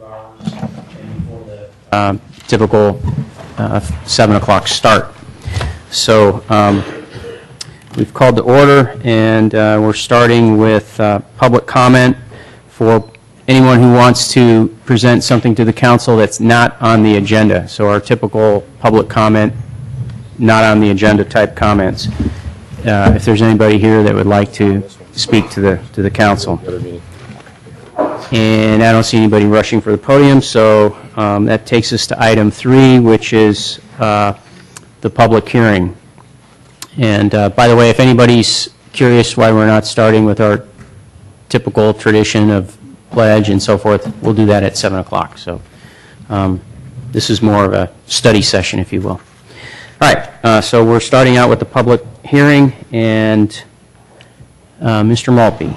the uh, typical uh, 7 o'clock start. So um, we've called to order, and uh, we're starting with uh, public comment for anyone who wants to present something to the council that's not on the agenda. So our typical public comment, not on the agenda type comments. Uh, If there's anybody here that would like to speak to the, to the council. And I don't see anybody rushing for the podium, so um, that takes us to item three, which is uh, the public hearing. And uh, by the way, if anybody's curious why we're not starting with our typical tradition of pledge and so forth, we'll do that at 7 o'clock. So um, this is more of a study session, if you will. All right, uh, so we're starting out with the public hearing, and uh, Mr. Maltby.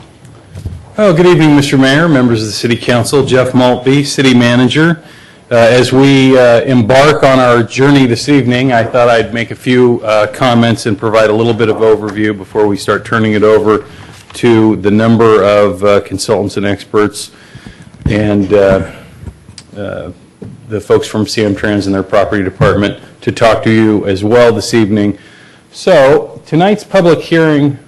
Oh, good evening, Mr. Mayor, members of the City Council, Jeff Maltby, City Manager. Uh, As we uh, embark on our journey this evening, I thought I'd make a few uh, comments and provide a little bit of overview before we start turning it over to the number of uh, consultants and experts and uh, uh, the folks from Samtrans and their property department to talk to you as well this evening. So, tonight's public hearing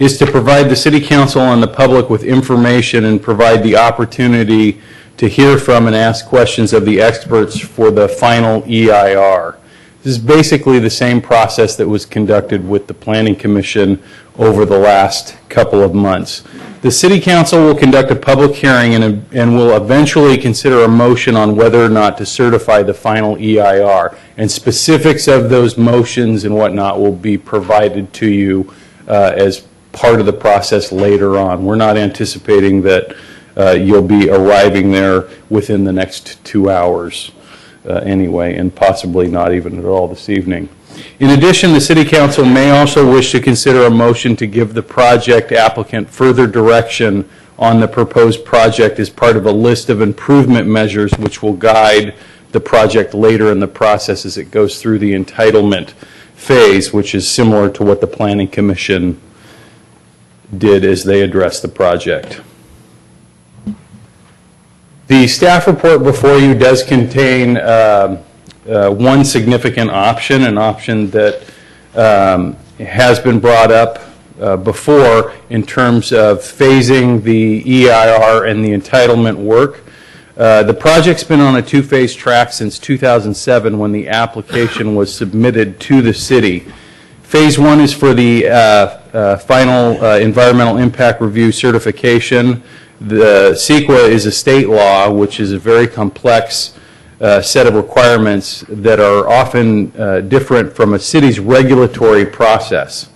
is to provide the city council and the public with information and provide the opportunity to hear from and ask questions of the experts for the final EIR. This is basically the same process that was conducted with the Planning Commission over the last couple of months. The city council will conduct a public hearing and, and will eventually consider a motion on whether or not to certify the final EIR. And specifics of those motions and whatnot will be provided to you uh, as part of the process later on. We're not anticipating that uh, you'll be arriving there within the next two hours uh, anyway, and possibly not even at all this evening. In addition, the City Council may also wish to consider a motion to give the project applicant further direction on the proposed project as part of a list of improvement measures which will guide the project later in the process as it goes through the entitlement phase, which is similar to what the Planning Commission did as they addressed the project. The staff report before you does contain um, uh, one significant option, an option that um, has been brought up uh, before in terms of phasing the EIR and the entitlement work. Uh, The project's been on a two-phase track since 2007 when the application was submitted to the city. Phase one is for the uh, uh, final uh, environmental impact review certification. The CEQA is a state law, which is a very complex uh, set of requirements that are often uh, different from a city's regulatory process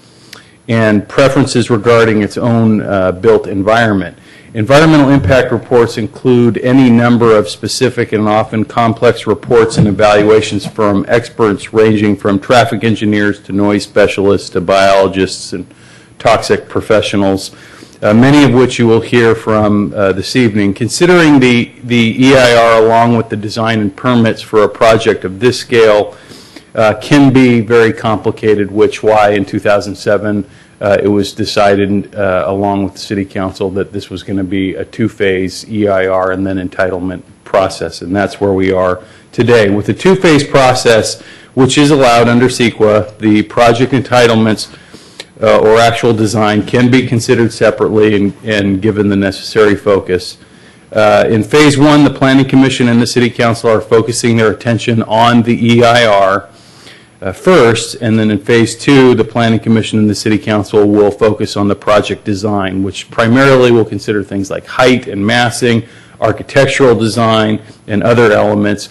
and preferences regarding its own uh, built environment. Environmental impact reports include any number of specific and often complex reports and evaluations from experts ranging from traffic engineers to noise specialists to biologists and toxic professionals, uh, many of which you will hear from uh, this evening. Considering the, the EIR along with the design and permits for a project of this scale uh, can be very complicated, which why in 2007 uh, it was decided uh, along with the city council that this was going to be a two-phase EIR and then entitlement process, and that's where we are today. With the two-phase process, which is allowed under CEQA, the project entitlements uh, or actual design can be considered separately and, and given the necessary focus. Uh, In Phase One, the Planning Commission and the City Council are focusing their attention on the EIR uh, first, and then in Phase Two, the Planning Commission and the City Council will focus on the project design, which primarily will consider things like height and massing, architectural design, and other elements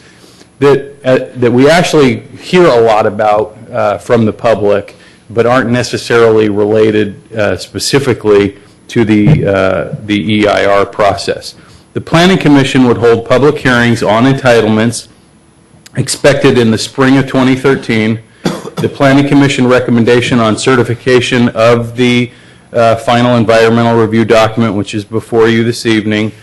that, uh, that we actually hear a lot about uh, from the public, but aren't necessarily related uh, specifically to the, uh, the EIR process. The Planning Commission would hold public hearings on entitlements expected in the spring of 2013. The Planning Commission recommendation on certification of the uh, final environmental review document, which is before you this evening,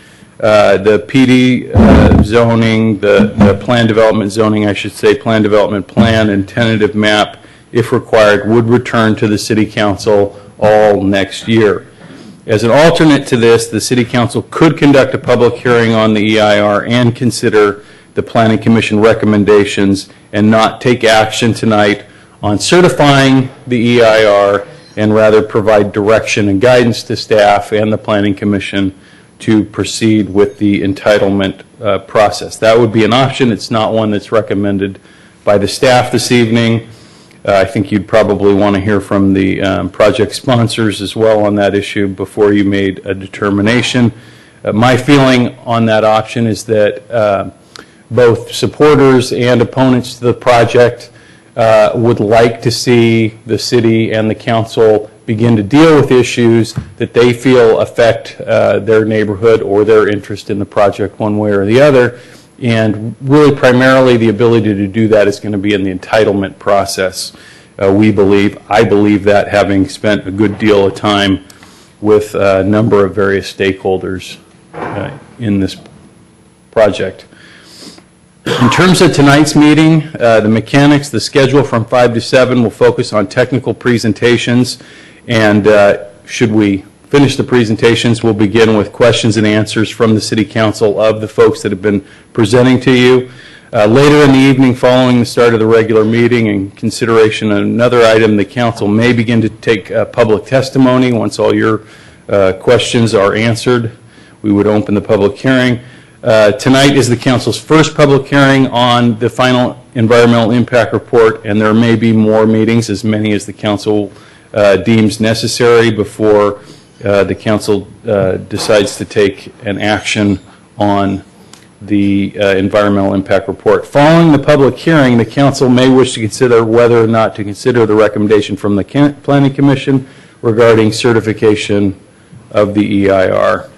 uh, the PD uh, zoning, the, the plan development zoning, I should say, plan development plan and tentative map, if required, would return to the city council all next year. As an alternate to this, the city council could conduct a public hearing on the EIR and consider the planning commission recommendations and not take action tonight on certifying the EIR and rather provide direction and guidance to staff and the planning commission to proceed with the entitlement uh, process. That would be an option. It's not one that's recommended by the staff this evening. Uh, I think you'd probably want to hear from the um, project sponsors as well on that issue before you made a determination. Uh, My feeling on that option is that uh, both supporters and opponents to the project uh, would like to see the city and the council begin to deal with issues that they feel affect uh, their neighborhood or their interest in the project one way or the other. And really primarily, the ability to do that is going to be in the entitlement process, uh, we believe. I believe that, having spent a good deal of time with a number of various stakeholders uh, in this project. In terms of tonight's meeting, uh, the mechanics, the schedule from 5 to 7 will focus on technical presentations, and uh, should we finish the presentations, we'll begin with questions and answers from the city council of the folks that have been presenting to you. Uh, Later in the evening, following the start of the regular meeting and consideration of another item, the council may begin to take uh, public testimony. Once all your uh, questions are answered, we would open the public hearing. Uh, Tonight is the council's first public hearing on the final environmental impact report, and there may be more meetings, as many as the council uh, deems necessary before uh, the council uh, decides to take an action on the uh, environmental impact report. Following the public hearing, the council may wish to consider whether or not to consider the recommendation from the Planning Commission regarding certification of the EIR.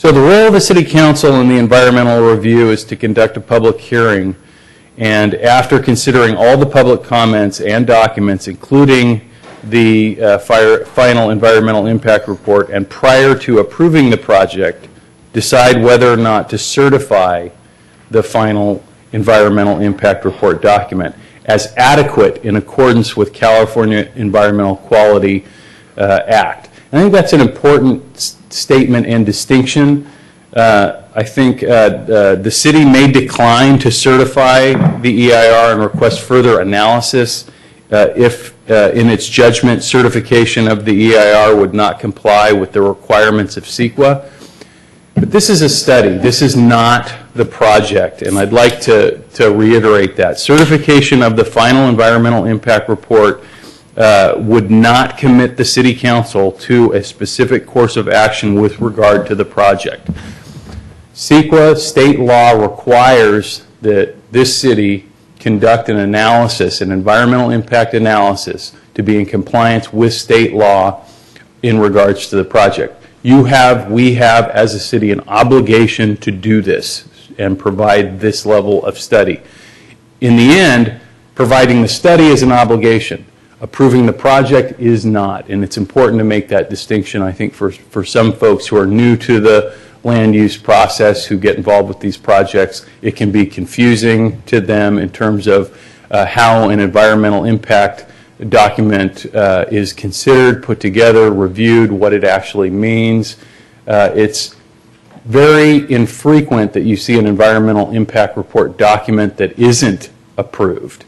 So the role of the city council in the environmental review is to conduct a public hearing, and after considering all the public comments and documents, including the uh, fire- final environmental impact report, and prior to approving the project, decide whether or not to certify the final environmental impact report document as adequate in accordance with California Environmental Quality uh, Act. I think that's an important statement and distinction. Uh, I think uh, uh, the city may decline to certify the EIR and request further analysis uh, if, uh, in its judgment, certification of the EIR would not comply with the requirements of CEQA. But this is a study, this is not the project, and I'd like to to reiterate that. Certification of the final environmental impact report uh, would not commit the city council to a specific course of action with regard to the project. CEQA, state law requires that this city conduct an analysis, an environmental impact analysis, to be in compliance with state law in regards to the project. You have, we have, as a city, an obligation to do this and provide this level of study. In the end, providing the study is an obligation. Approving the project is not, and it's important to make that distinction, I think, for, for some folks who are new to the land use process, who get involved with these projects. It can be confusing to them in terms of uh, how an environmental impact document uh, is considered, put together, reviewed, what it actually means. Uh, It's very infrequent that you see an environmental impact report document that isn't approved.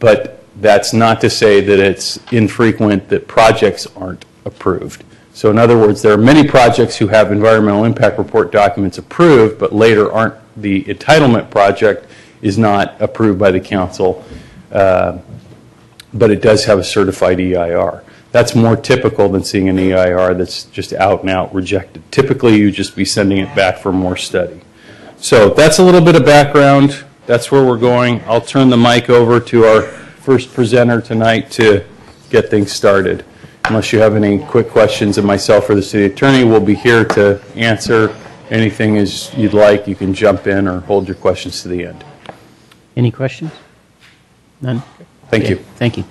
But that's not to say that it's infrequent that projects aren't approved. So in other words, there are many projects who have environmental impact report documents approved, but later aren't, the entitlement project is not approved by the council, uh, but it does have a certified EIR. That's more typical than seeing an EIR that's just out and out rejected. Typically, you just be sending it back for more study. So that's a little bit of background. That's where we're going. I'll turn the mic over to our first presenter tonight to get things started. Unless you have any quick questions of myself or the city attorney, we'll be here to answer anything as you'd like. You can jump in or hold your questions to the end. Any questions? None? Thank you. Thank you.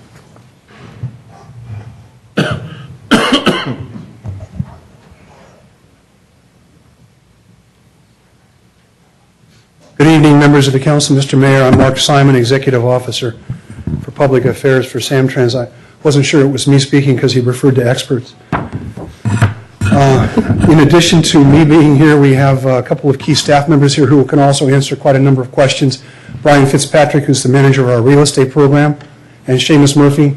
Good evening, members of the council. Mr. Mayor, I'm Mark Simon, Executive Officer for Public Affairs for Samtrans. I wasn't sure it was me speaking because he referred to experts. Uh, In addition to me being here, we have a couple of key staff members here who can also answer quite a number of questions. Brian Fitzpatrick, who's the manager of our real estate program, and Seamus Murphy,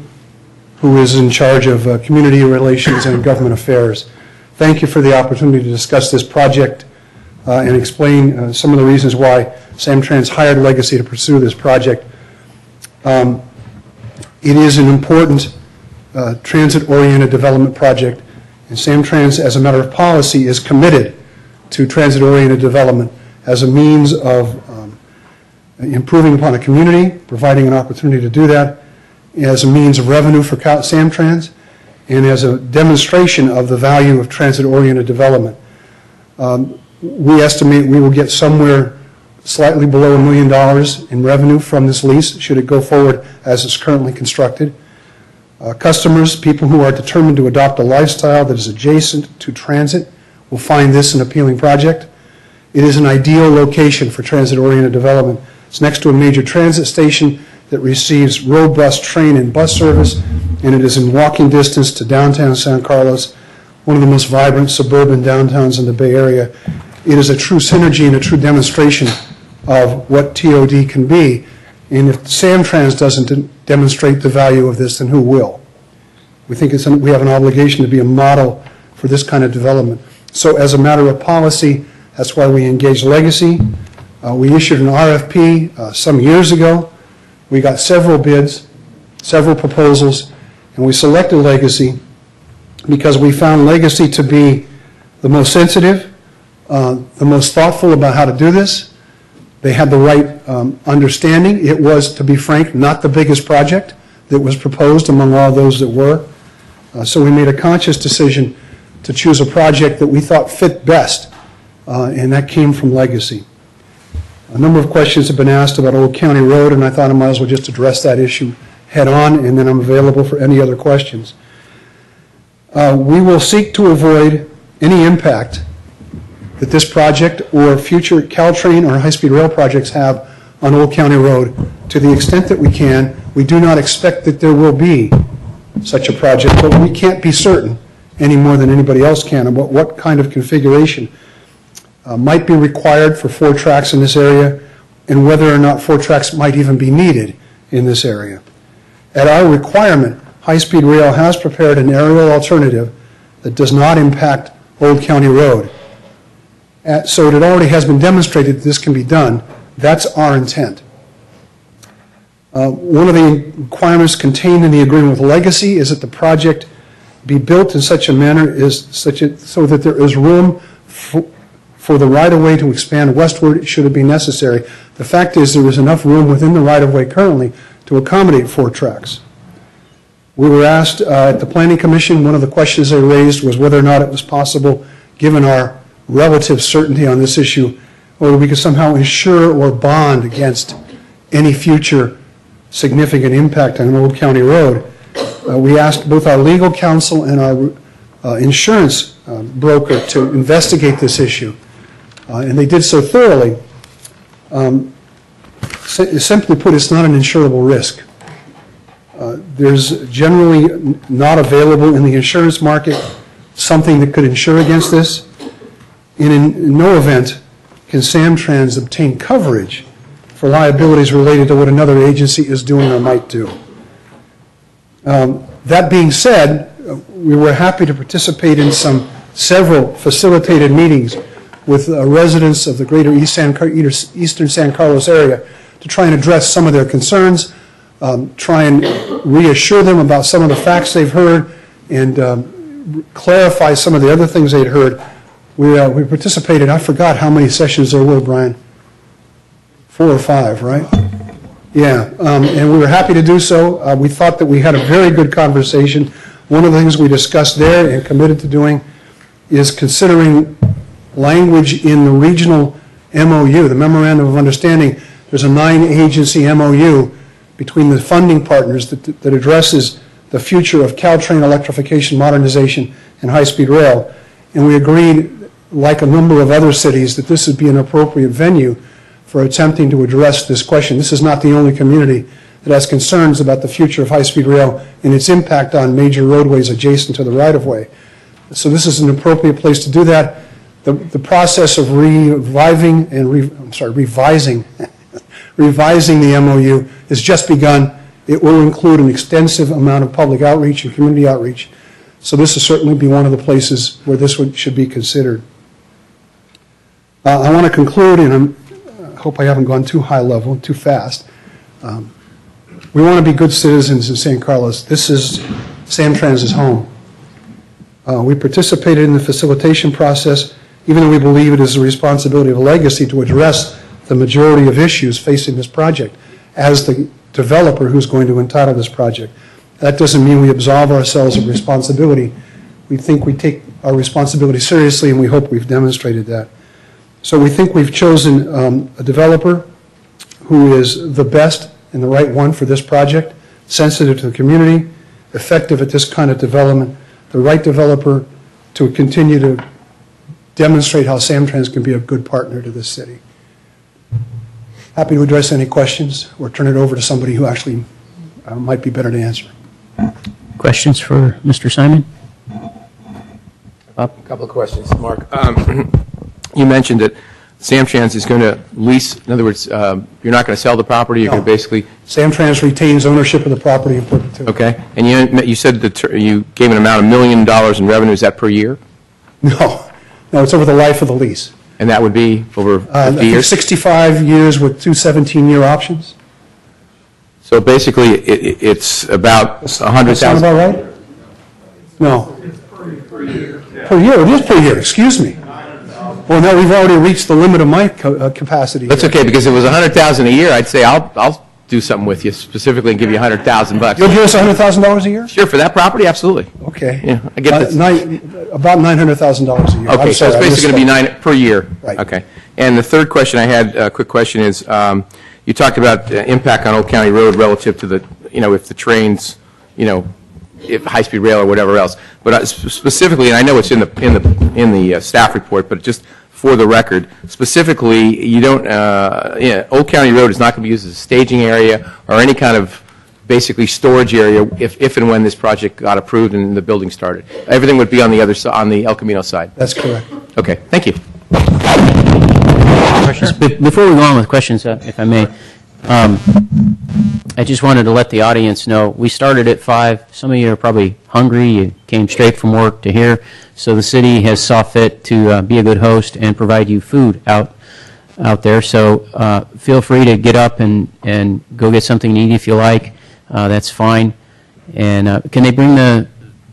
who is in charge of uh, community relations and government affairs. Thank you for the opportunity to discuss this project uh, and explain uh, some of the reasons why Samtrans hired Legacy to pursue this project. Um, It is an important uh, transit-oriented development project, and Samtrans, as a matter of policy, is committed to transit-oriented development as a means of um, improving upon a community, providing an opportunity to do that, as a means of revenue for Samtrans, and as a demonstration of the value of transit-oriented development. Um, We estimate we will get somewhere slightly below a million dollars in revenue from this lease, should it go forward as it's currently constructed. Uh, Customers, people who are determined to adopt a lifestyle that is adjacent to transit, will find this an appealing project. It is an ideal location for transit-oriented development. It's next to a major transit station that receives robust train and bus service, and it is in walking distance to downtown San Carlos, one of the most vibrant suburban downtowns in the Bay Area. It is a true synergy and a true demonstration of what TOD can be, and if Samtrans doesn't de- demonstrate the value of this, then who will? We think an- we have an obligation to be a model for this kind of development. So as a matter of policy, that's why we engaged Legacy. Uh, We issued an RFP uh, some years ago. We got several bids, several proposals, and we selected Legacy because we found Legacy to be the most sensitive, uh, the most thoughtful about how to do this. They had the right um, understanding. It was, to be frank, not the biggest project that was proposed among all those that were. Uh, So we made a conscious decision to choose a project that we thought fit best, uh, and that came from Legacy. A number of questions have been asked about Old County Road, and I thought I might as well just address that issue head-on, and then I'm available for any other questions. Uh, We will seek to avoid any impact that this project or future Caltrain or high-speed rail projects have on Old County Road. To the extent that we can, we do not expect that there will be such a project, but we can't be certain any more than anybody else can about what kind of configuration uh, might be required for four tracks in this area, and whether or not four tracks might even be needed in this area. At our requirement, high-speed rail has prepared an aerial alternative that does not impact Old County Road. So it already has been demonstrated that this can be done. That's our intent. Uh, One of the requirements contained in the agreement with Legacy is that the project be built in such a manner is such a, so that there is room for, for the right-of-way to expand westward should it be necessary. The fact is, there is enough room within the right-of-way currently to accommodate four tracks. We were asked uh, at the Planning Commission, one of the questions they raised was whether or not it was possible, given our relative certainty on this issue, or we could somehow insure or bond against any future significant impact on an Old County Road. Uh, We asked both our legal counsel and our uh, insurance uh, broker to investigate this issue, Uh, and they did so thoroughly. Um, si- Simply put, it's not an insurable risk. Uh, There's generally not available in the insurance market something that could insure against this. And in no event can Samtrans obtain coverage for liabilities related to what another agency is doing or might do. Um, That being said, we were happy to participate in some, several facilitated meetings with uh, residents of the greater East San Car- eastern San Carlos area to try and address some of their concerns, um, try and reassure them about some of the facts they've heard, and um, clarify some of the other things they'd heard. We uh, we participated, I forgot how many sessions there were, Brian. Four or five, right? Yeah, um, and we were happy to do so. Uh, We thought that we had a very good conversation. One of the things we discussed there and committed to doing is considering language in the regional MOU, the Memorandum of Understanding. There's a nine-agency MOU between the funding partners that that addresses the future of Caltrain electrification, modernization, and high-speed rail. And we agreed, like a number of other cities, that this would be an appropriate venue for attempting to address this question. This is not the only community that has concerns about the future of high-speed rail and its impact on major roadways adjacent to the right-of-way. So this is an appropriate place to do that. The, the process of reviving and, re- I'm sorry, revising, revising the MOU has just begun. It will include an extensive amount of public outreach and community outreach. So this will certainly be one of the places where this would, should be considered. Uh, I want to conclude, and I'm, hope I haven't gone too high level, too fast. Um, We want to be good citizens in San Carlos. This is Samtrans's home. Uh, We participated in the facilitation process, even though we believe it is the responsibility of Legacy to address the majority of issues facing this project as the developer who's going to entitle this project. That doesn't mean we absolve ourselves of responsibility. We think we take our responsibility seriously, and we hope we've demonstrated that. So we think we've chosen um, a developer who is the best and the right one for this project, sensitive to the community, effective at this kind of development, the right developer to continue to demonstrate how Samtrans can be a good partner to this city. Happy to address any questions or turn it over to somebody who actually uh, might be better to answer. Questions for Mr. Simon? A Couple of questions, Mark. Um, You mentioned that Samtrans is going to lease, in other words, um, you're not going to sell the property, you're going to basically, Samtrans retains ownership of the property in Perpetuity. okay? And you you said that ter- you gave an amount of million dollars in revenue, is that per year? No, no, it's over the life of the lease. And that would be over Uh, I 50 think years? 65 years with two 17-year options. So basically, it- it- it's about That sound 100,000. about right? No. Per year. Per year, it is per year, excuse me. Well, no, we've already reached the limit of my co- uh, capacity. That's here. okay, because if it was 100,000 a year, I'd say, I'll I'll do something with you specifically and give you 100,000 bucks. You'll give us $100,000 a year? Sure, for that property, absolutely. Okay. Yeah, I get Uh, this. nine- About $900,000 a year. I'm Okay, so it's I basically going to be misspoke. nine per year? Right. Okay. And the third question I had, a quick question, is um, you talked about uh, impact on Old County Road relative to the, you know, if the trains, you know, if high-speed rail or whatever else. But uh, sp- specifically, and I know it's in the, in the, in the uh, staff report, but just for the record, specifically, you don't, uh, yeah, Old County Road is not going to be used as a staging area or any kind of basically storage area if, if and when this project got approved and the building started. Everything would be on the other, si- on the El Camino side. That's correct. Okay, thank you. Questions? Be- Before we go on with questions, uh, if I may, um, I just wanted to let the audience know, we started at five. Some of you are probably hungry, you came straight from work to here, so the city has saw fit to uh, be a good host and provide you food out, out there. So uh, feel free to get up and, and go get something to eat if you like, Uh, that's fine. And uh, can they bring the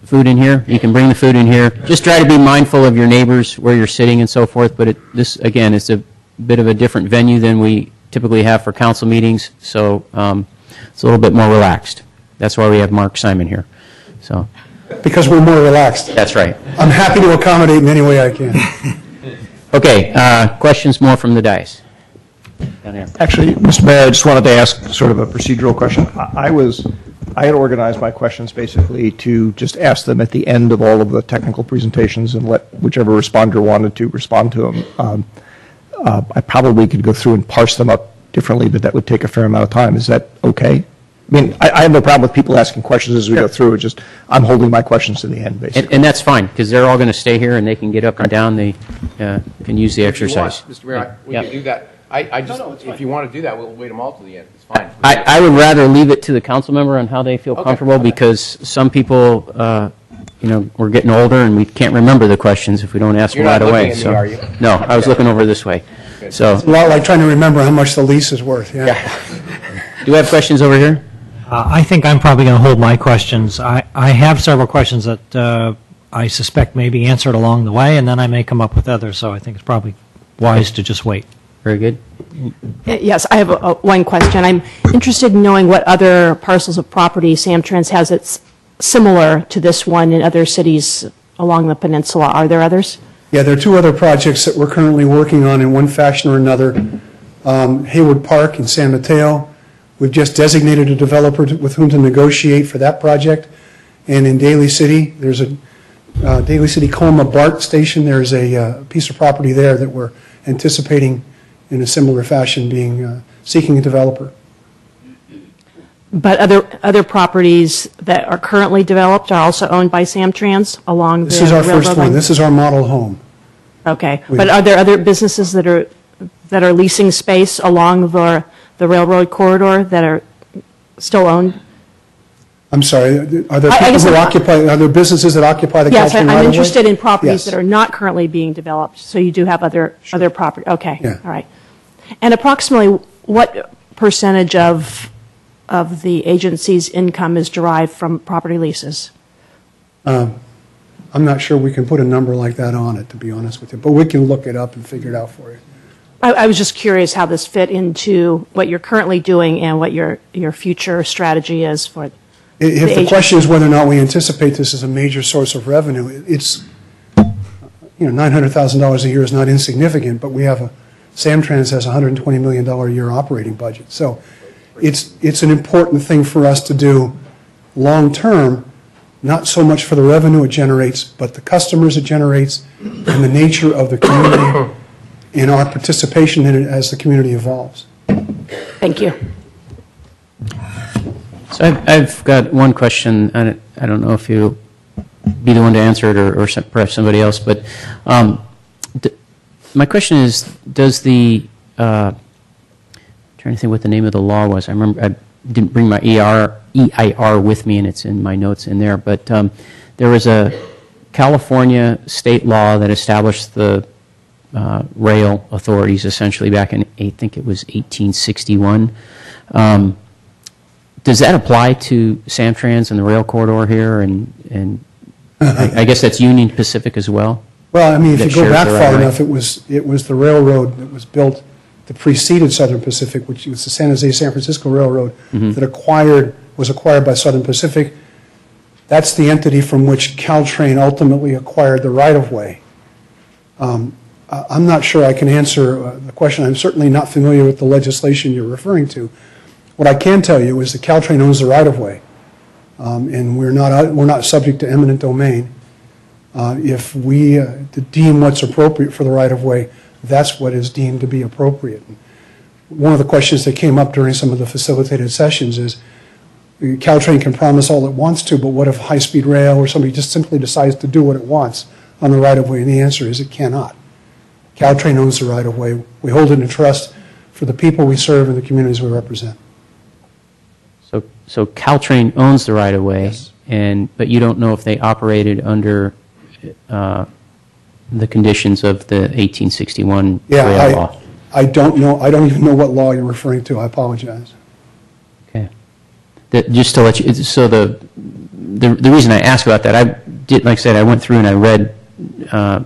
food in here? You can bring the food in here. Just try to be mindful of your neighbors, where you're sitting and so forth, but it, this, again, is a bit of a different venue than we typically have for council meetings, so um, it's a little bit more relaxed. That's why we have Mark Simon here. So, Because we're more relaxed. that's right. I'm happy to accommodate in any way I can. Okay, uh, questions more from the dais? Down here. Actually, Mr. Mayor, I just wanted to ask sort of a procedural question. I I was, I had organized my questions basically to just ask them at the end of all of the technical presentations and let whichever responder wanted to respond to them. Um, uh, I probably could go through and parse them up differently, but that would take a fair amount of time. Is that okay? I mean, I I have no problem with people asking questions as we go through, it's just, I'm holding my questions to the end, And, basically. and that's fine, because they're all going to stay here and they can get up and down, they uh, can use the exercise. Mr. Mayor, we Yeah. can do that. I, I just, if you want to do that, we'll wait them all to the end. It's fine. I, I would rather leave it to the council member on how they feel Okay, comfortable, okay. because some people, uh, you know, we're getting older and we can't remember the questions if we don't ask them You're not right away. looking at so- me, are you? No, I was looking over this way. So, A lot like trying to remember how much the lease is worth, yeah. do we have questions over here? Uh, I think I'm probably going to hold my questions. I, I have several questions that uh, I suspect may be answered along the way, and then I may come up with others, so I think it's probably wise to just wait. Very good. Yes, I have a- a- one question. I'm interested in knowing what other parcels of property Samtrans has that's similar to this one in other cities along the peninsula. Are there others? Yeah, there are two other projects that we're currently working on in one fashion or another. Um, Hayward Park in San Mateo, we've just designated a developer to- with whom to negotiate for that project. And in Daly City, there's a, uh, Daly City Colma BART station, there's a uh, piece of property there that we're anticipating in a similar fashion being, uh, seeking a developer. But other, other properties that are currently developed are also owned by Samtrans along the This is our railroad first one. line? This is our model home. Okay, but are there other businesses that are, that are leasing space along the, the railroad corridor that are still owned? I'm sorry, are there I- I people guess who I'm- occupy, are there businesses that occupy the Yes, I- Caltrain I'm interested in properties Yes. that are not currently being developed, so you do have other, other property, okay. Yeah. All right. And approximately what percentage of, of the agency's income is derived from property leases? Um, I'm not sure we can put a number like that on it, to be honest with you, but we can look it up and figure it out for you. I, I was just curious how this fit into what you're currently doing and what your, your future strategy is for, If the agency. question is whether or not we anticipate this as a major source of revenue, it's, you know, $900,000 a year is not insignificant, but we have a, Samtrans has a $120 million a year operating budget. So it's, it's an important thing for us to do long-term, not so much for the revenue it generates, but the customers it generates and the nature of the community and our participation in it as the community evolves. thank you. So I've, I've got one question, I don't, I don't know if you'll be the one to answer it or, or some- perhaps somebody else, but um, d- my question is, does the, uh, trying to think what the name of the law was, I remember, I didn't bring my ER, EIR with me and it's in my notes in there, but um, there was a California state law that established the uh, rail authorities essentially back in, I think it was 1861. Um, does that apply to Samtrans and the rail corridor here, and, and I I guess that's Union Pacific as well? Well, I mean, if That you go shares back the far enough, it was, it was the railroad that was built, that preceded Southern Pacific, which was the San Jose San Francisco Railroad, Mm-hmm. that acquired, was acquired by Southern Pacific. That's the entity from which Caltrain ultimately acquired the right-of-way. Um, I- I'm not sure I can answer uh, the question. I'm certainly not familiar with the legislation you're referring to. What I can tell you is that Caltrain owns the right-of-way, um, and we're not, out- we're not subject to eminent domain. Uh, If we uh, deem what's appropriate for the right-of-way, that's what is deemed to be appropriate. One of the questions that came up during some of the facilitated sessions is, Caltrain can promise all it wants to, but what if high-speed rail or somebody just simply decides to do what it wants on the right-of-way? And the answer is it cannot. Caltrain owns the right-of-way. We hold it in trust for the people we serve and the communities we represent. So, so Caltrain owns the right-of-way, and, but you don't know if they operated under uh, the conditions of the 1861 Yeah, rail I, law? I don't know, I don't even know what law you're referring to. I apologize. Okay. That, just to let you, so the, the, the reason I ask about that, I did, like I said, I went through and I read, uh,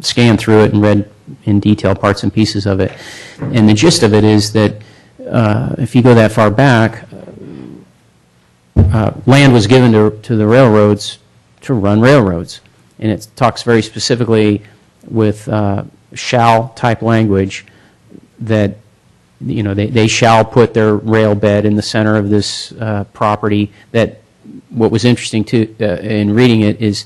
scanned through it and read in detail parts and pieces of it. And the gist of it is that, uh, if you go that far back, uh, land was given to, to the railroads to run railroads. And it talks very specifically with, uh, shall-type language that you know, they, they shall put their rail bed in the center of this uh, property. That what was interesting to uh, in reading it is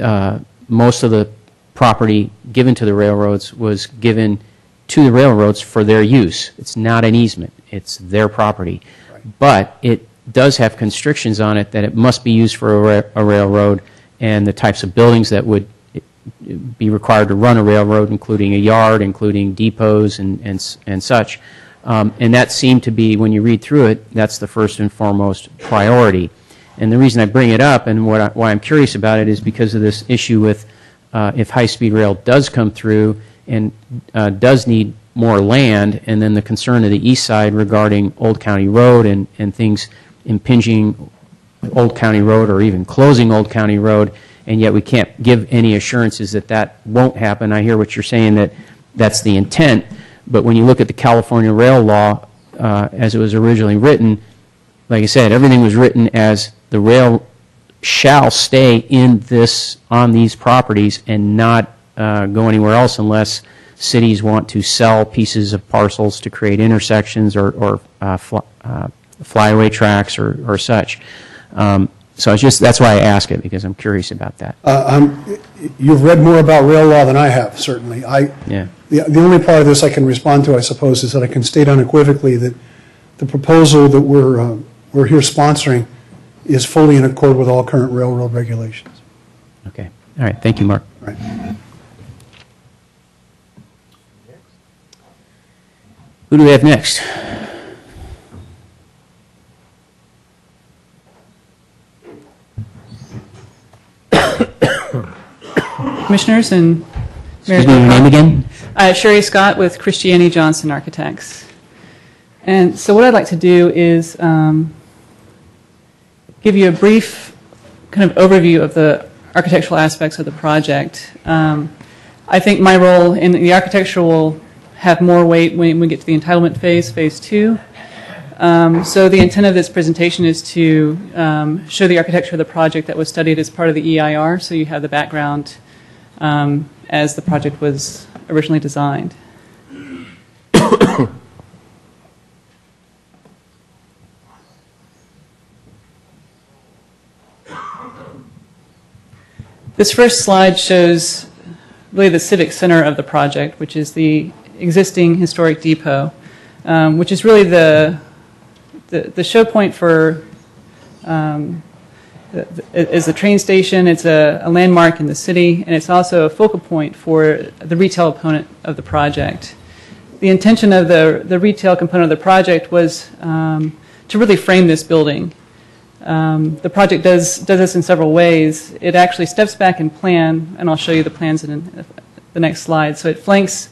uh, most of the property given to the railroads was given to the railroads for their use. It's not an easement; it's their property. But it does have constrictions on it that it must be used for a, ra- a railroad, and the types of buildings that would be required to run a railroad, including a yard, including depots and, and, and such. Um, and that seemed to be, when you read through it, that's the first and foremost priority. And the reason I bring it up and what I, why I'm curious about it is because of this issue with uh, if high-speed rail does come through and uh, does need more land, and then the concern of the east side regarding Old County Road and, and things impinging Old County Road or even closing Old County Road, and yet we can't give any assurances that that won't happen. I hear what you're saying, that that's the intent, but when you look at the California rail law uh, as it was originally written, like I said, everything was written as the rail shall stay in this, on these properties and not uh, go anywhere else unless cities want to sell pieces of parcels to create intersections or, or uh, fly, uh, flyaway tracks or, or such. Um, so it's just, that's why I ask it, because I'm curious about that. Uh, You've read more about rail law than I have, certainly. I, Yeah. the the only part of this I can respond to, I suppose, is that I can state unequivocally that the proposal that we're uh, we're here sponsoring is fully in accord with all current railroad regulations. Okay, all right, thank you, Mark. Right. Who do we have next? Commissioners and Mayor Excuse me, your name again? Uh, Sherry Scott with Christiani Johnson Architects. And so what I'd like to do is um, give you a brief kind of overview of the architectural aspects of the project. Um, I think my role in the architecture will have more weight when we get to the entitlement phase, phase two. Um, so the intent of this presentation is to um, show the architecture of the project that was studied as part of the EIR, so you have the background um, as the project was originally designed. This first slide shows really the civic center of the project, which is the existing historic depot, um, which is really the, the, the show point for um, is a train station. It's a, a landmark in the city, and it's also a focal point for the retail component of the project. The intention of the, the retail component of the project was um, to really frame this building. Um, the project does, does this in several ways. It actually steps back in plan, and I'll show you the plans in the next slide. So it flanks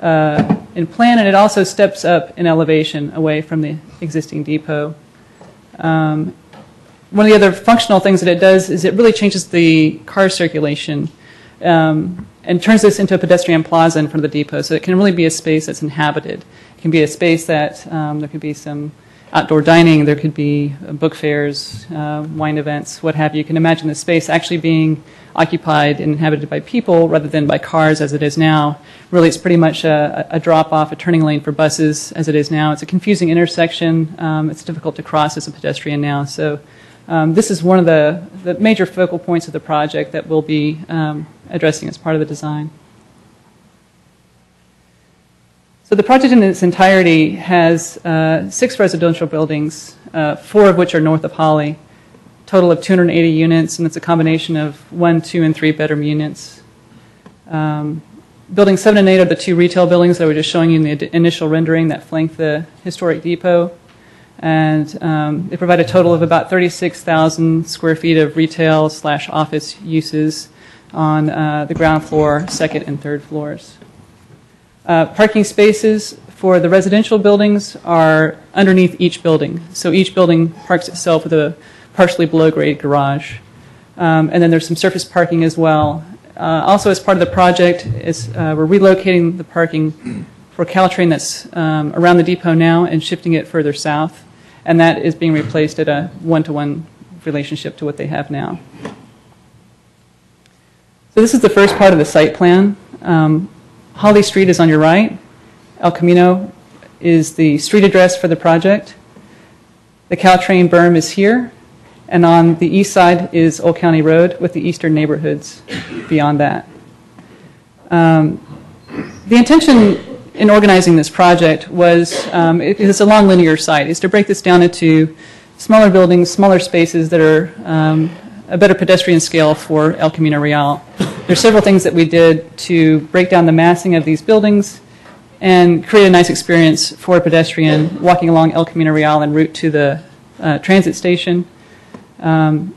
uh, in plan, and it also steps up in elevation away from the existing depot. Um, one of the other functional things that it does is it really changes the car circulation um, and turns this into a pedestrian plaza in front of the depot. So it can really be a space that's inhabited. It can be a space that um, there could be some outdoor dining, there could be uh, book fairs, uh, wine events, what have you. You can imagine the space actually being occupied and inhabited by people rather than by cars as it is now. Really, it's pretty much a, a drop off, a turning lane for buses as it is now. It's a confusing intersection. Um, it's difficult to cross as a pedestrian now. So this is one of the, major focal points of the project that we'll be um, addressing as part of the design. So the project in its entirety has uh, six residential buildings, uh, four of which are north of Holly, total of 280 units, and it's a combination of one, two, and three bedroom units. Um, Building seven and eight are the two retail buildings that I was just showing you in the initial rendering that flank the historic depot. And um, they provide a total of about 36,000 square feet of retail slash office uses on uh, the ground floor, second and third floors. Uh, Parking spaces for the residential buildings are underneath each building. So each building parks itself with a partially below-grade garage. Um, And then there's some surface parking as well. Uh, Also, as part of the project, is, uh, we're relocating the parking for Caltrain that's um, around the depot now and shifting it further south. And that is being replaced at a one-to-one relationship to what they have now. So this is the first part of the site plan. Um, Holly Street is on your right. El Camino is the street address for the project. The Caltrain berm is here. And on the east side is Old County Road with the eastern neighborhoods beyond that. Um, The intention in organizing this project was, um, it- it's a long linear site, is to break this down into smaller buildings, smaller spaces that are um, a better pedestrian scale for El Camino Real. There's several things that we did to break down the massing of these buildings and create a nice experience for a pedestrian walking along El Camino Real en route to the uh, transit station. Um,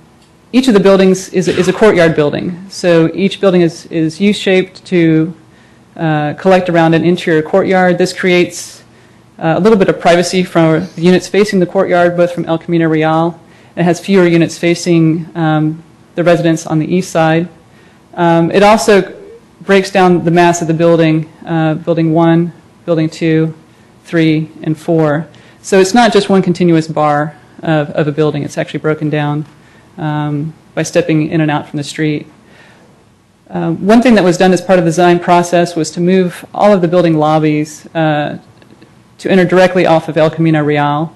Each of the buildings is, is a courtyard building, so each building is, is U-shaped to uh, collect around an interior courtyard. This creates uh, a little bit of privacy for the units facing the courtyard, both from El Camino Real. It has fewer units facing um, the residents on the east side. Um, It also breaks down the mass of the building, uh, Building 1, Building 2, 3, and 4. So it's not just one continuous bar of, of a building, it's actually broken down um, by stepping in and out from the street. Uh, One thing that was done as part of the design process was to move all of the building lobbies uh, to enter directly off of El Camino Real.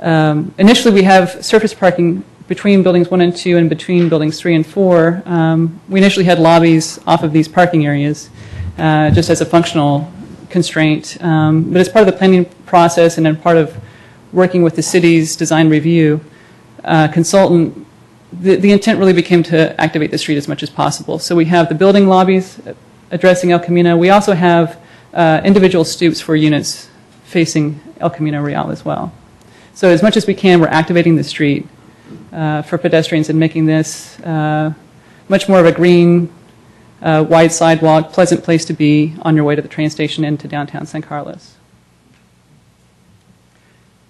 Um, Initially, we have surface parking between buildings one and two and between buildings three and four. Um, We initially had lobbies off of these parking areas, uh, just as a functional constraint. Um, But as part of the planning process and then part of working with the city's design review uh, consultant, the, intent really became to activate the street as much as possible. So we have the building lobbies addressing El Camino. We also have uh, individual stoops for units facing El Camino Real as well. So as much as we can, we're activating the street uh, for pedestrians and making this uh, much more of a green, uh, wide sidewalk, pleasant place to be on your way to the train station into downtown San Carlos.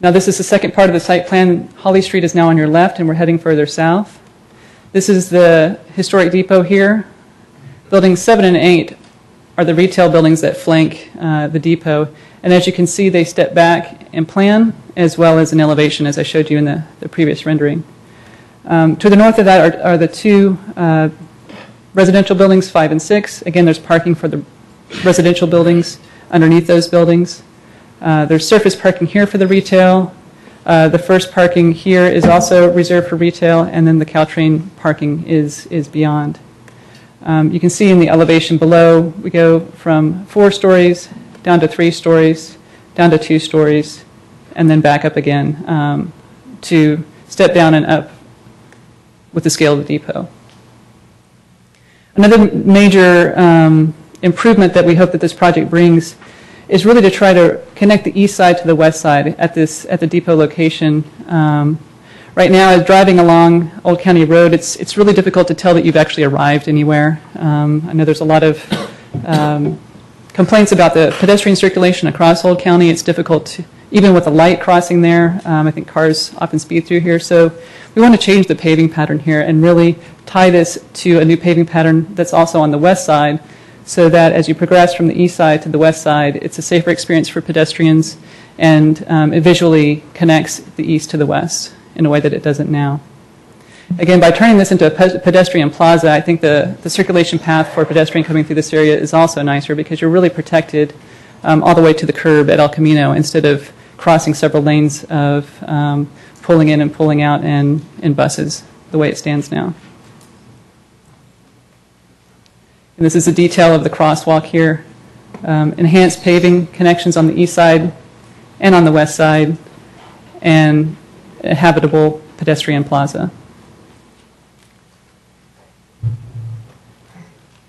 Now, this is the second part of the site plan. Holly Street is now on your left, and we're heading further south. This is the historic depot here. Buildings 7 and 8 are the retail buildings that flank uh, the depot. And as you can see, they step back in plan as well as in elevation, as I showed you in the, the previous rendering. Um, to the north of that are, are the two uh, residential buildings, 5 and 6. Again, there's parking for the residential buildings underneath those buildings. Uh, There's surface parking here for the retail. Uh, The first parking here is also reserved for retail, and then the Caltrain parking is, is beyond. Um, You can see in the elevation below, we go from four stories down to three stories, down to two stories, and then back up again um, to step down and up with the scale of the depot. Another major um, improvement that we hope that this project brings is really to try to connect the east side to the west side at this at the depot location. Um, right now, driving along Old County Road, it's it's really difficult to tell that you've actually arrived anywhere. Um, I know there's a lot of um, complaints about the pedestrian circulation across Old County. It's difficult, to, even with a light crossing there. Um, I think cars often speed through here, so we want to change the paving pattern here and really tie this to a new paving pattern that's also on the west side so that as you progress from the east side to the west side, it's a safer experience for pedestrians and um, it visually connects the east to the west in a way that it doesn't now. Again, by turning this into a pedestrian plaza, I think the, the circulation path for pedestrian coming through this area is also nicer because you're really protected um, all the way to the curb at El Camino instead of crossing several lanes of um, pulling in and pulling out and in buses the way it stands now. And this is a detail of the crosswalk here. Um, enhanced paving connections on the east side and on the west side, and a habitable pedestrian plaza.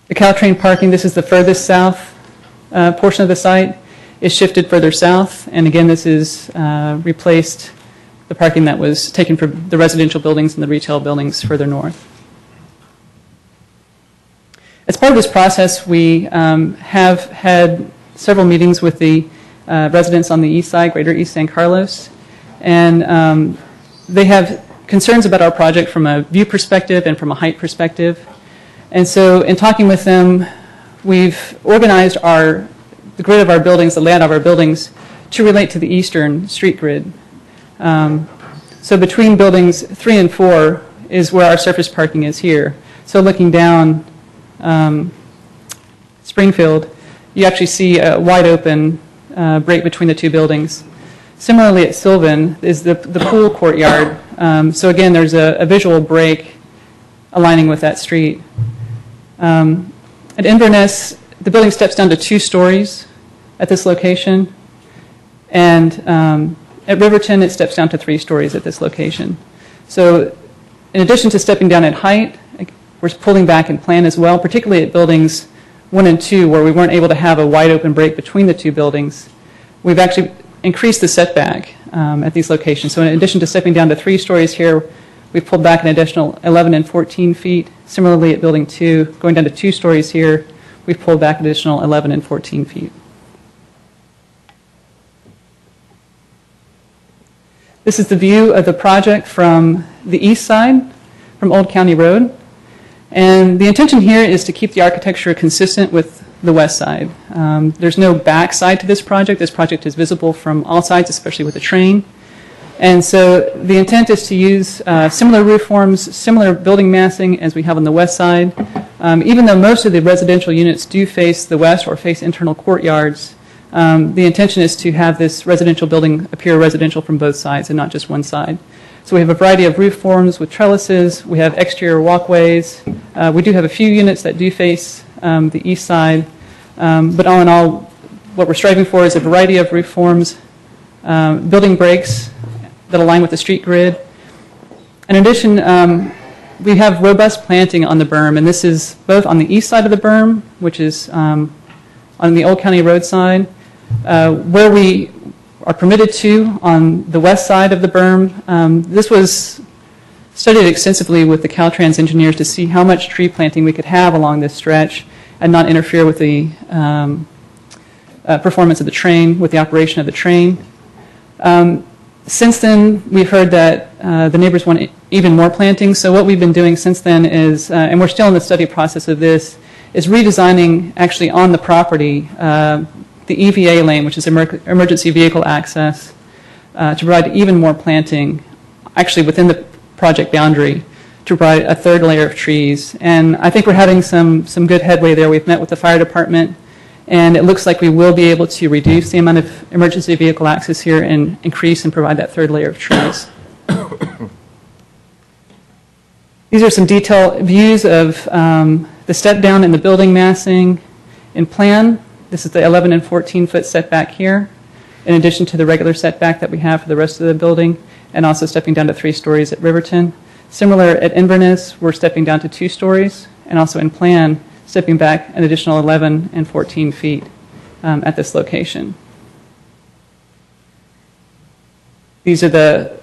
The Caltrain parking, this is the furthest south uh, portion of the site, is shifted further south, and again, this is uh, replaced the parking that was taken from the residential buildings and the retail buildings further north. As part of this process, we um, have had several meetings with the uh, residents on the east side, Greater East San Carlos, and um, they have concerns about our project from a view perspective and from a height perspective. And so, in talking with them, we've organized our the grid of our buildings, the layout of our buildings, to relate to the eastern street grid. Um, so, between buildings three and four is where our surface parking is here. So, looking down um, Springfield, you actually see a wide open uh, break between the two buildings. Similarly, at Sylvan is the, the pool courtyard. Um, so again, there's a, a, visual break aligning with that street. Um, at Inverness, the building steps down to two stories at this location. And um, at Riverton, it steps down to three stories at this location. So in addition to stepping down in height, we're pulling back in plan as well, particularly at buildings one and two, where we weren't able to have a wide open break between the two buildings. We've actually increased the setback um, at these locations. So in addition to stepping down to three stories here, we've pulled back an additional 11 and 14 feet. Similarly, at building two, going down to two stories here, we've pulled back an additional 11 and 14 feet. This is the view of the project from the east side, from Old County Road. And the intention here is to keep the architecture consistent with the west side. Um, there's no back side to this project. This project is visible from all sides, especially with the train. And so the intent is to use uh, similar roof forms, similar building massing as we have on the west side. Um, even though most of the residential units do face the west or face internal courtyards, um, the intention is to have this residential building appear residential from both sides and not just one side. So we have a variety of roof forms with trellises. We have exterior walkways. Uh, we do have a few units that do face um, the east side. Um, but all in all, what we're striving for is a variety of roof forms, um, building breaks that align with the street grid. In addition, um, we have robust planting on the berm, and this is both on the east side of the berm, which is um, on the Old County Road side, uh, where we are permitted to on the west side of the berm. Um, This was studied extensively with the Caltrain engineers to see how much tree planting we could have along this stretch and not interfere with the um, uh, performance of the train, with the operation of the train. Um, Since then, we've heard that uh, the neighbors want even more planting, so what we've been doing since then is, uh, and we're still in the study process of this, is redesigning actually on the property uh, the EVA lane, which is emer- emergency vehicle access, uh, to provide even more planting, actually within the project boundary, to provide a third layer of trees. And I think we're having some, some good headway there. We've met with the fire department, and it looks like we will be able to reduce the amount of emergency vehicle access here and increase and provide that third layer of trees. These are some detailed views of um, the step down in the building massing in plan. This is the 11 and 14 foot setback here, in addition to the regular setback that we have for the rest of the building, and also stepping down to three stories at Riverton. Similar at Inverness, we're stepping down to two stories, and also in plan, stepping back an additional 11 and 14 feet um, at this location. These are the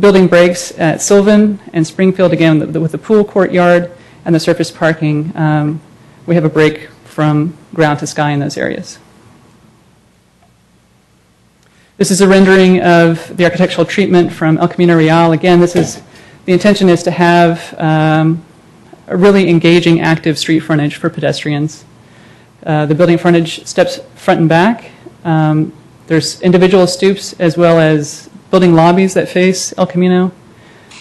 building breaks at Sylvan and Springfield, again, with the- pool courtyard and the surface parking. um, We have a break from ground to sky in those areas. This is a rendering of the architectural treatment from El Camino Real. Again, this is, the intention is to have um, a really engaging, active street frontage for pedestrians. Uh, The building frontage steps front and back. Um, There's individual stoops as well as building lobbies that face El Camino.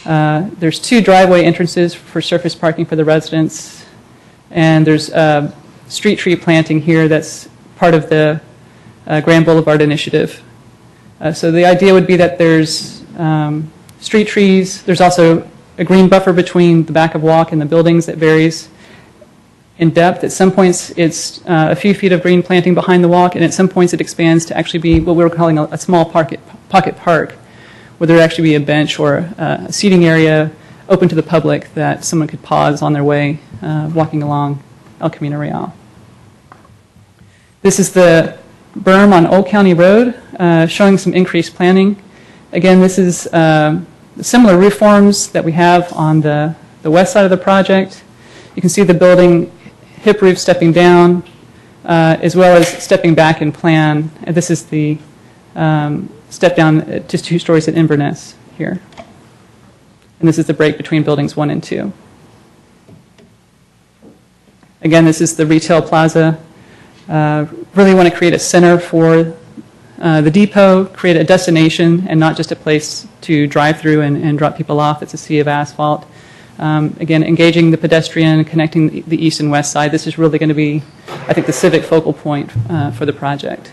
Uh, There's two driveway entrances for surface parking for the residents. And there's uh, street tree planting here that's part of the uh, Grand Boulevard Initiative. Uh, So the idea would be that there's um, street trees, there's also a green buffer between the back of walk and the buildings that varies in depth. At some points, it's uh, a few feet of green planting behind the walk, and at some points, it expands to actually be what we were calling a a small pocket pocket park, where there'd actually be a bench or uh, a seating area open to the public that someone could pause on their way uh, walking along El Camino Real. This is the berm on Old County Road, uh, showing some increased planning. Again, this is um, similar roof forms that we have on the, the west side of the project. You can see the building hip roof stepping down, uh, as well as stepping back in plan. And this is the um, step down uh, just two stories at Inverness here. And this is the break between buildings one and two. Again, this is the retail plaza. Uh, Really want to create a center for uh, the depot, create a destination and not just a place to drive through and, and drop people off. It's a sea of asphalt. Um, again, engaging the pedestrian, connecting the, east and west side. This is really going to be, I think, the civic focal point uh, for the project.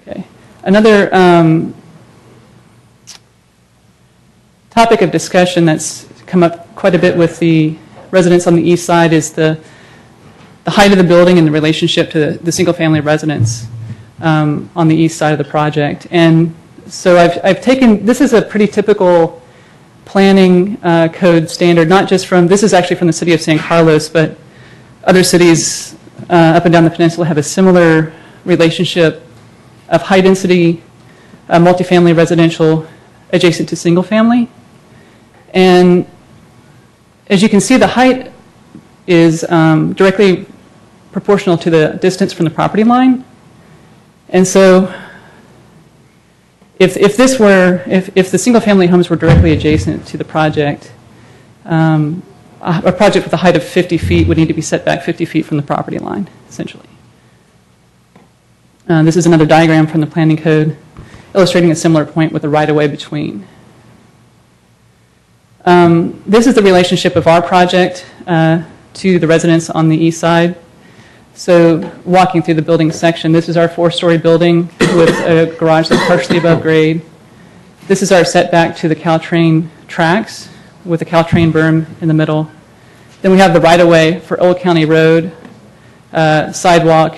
Okay. Another um, topic of discussion that's come up quite a bit with the residents on the east side is the, the height of the building and the relationship to the, the single-family residents um, on the east side of the project. And so I've, I've taken, this is a pretty typical planning uh, code standard, not just from, this is actually from the city of San Carlos, but other cities uh, up and down the peninsula have a similar relationship of high-density uh, multifamily residential adjacent to single-family. And as you can see, the height is um, directly proportional to the distance from the property line. And so if, if this were, if, if the single-family homes were directly adjacent to the project, um, a, a project with a height of 50 feet would need to be set back 50 feet from the property line, essentially. Uh, This is another diagram from the planning code illustrating a similar point with a right-of-way between. Um, This is the relationship of our project uh, to the residents on the east side. So walking through the building section, this is our four-story building with a garage that's partially above grade. This is our setback to the Caltrain tracks with the Caltrain berm in the middle. Then we have the right-of-way for Old County Road, uh, sidewalk,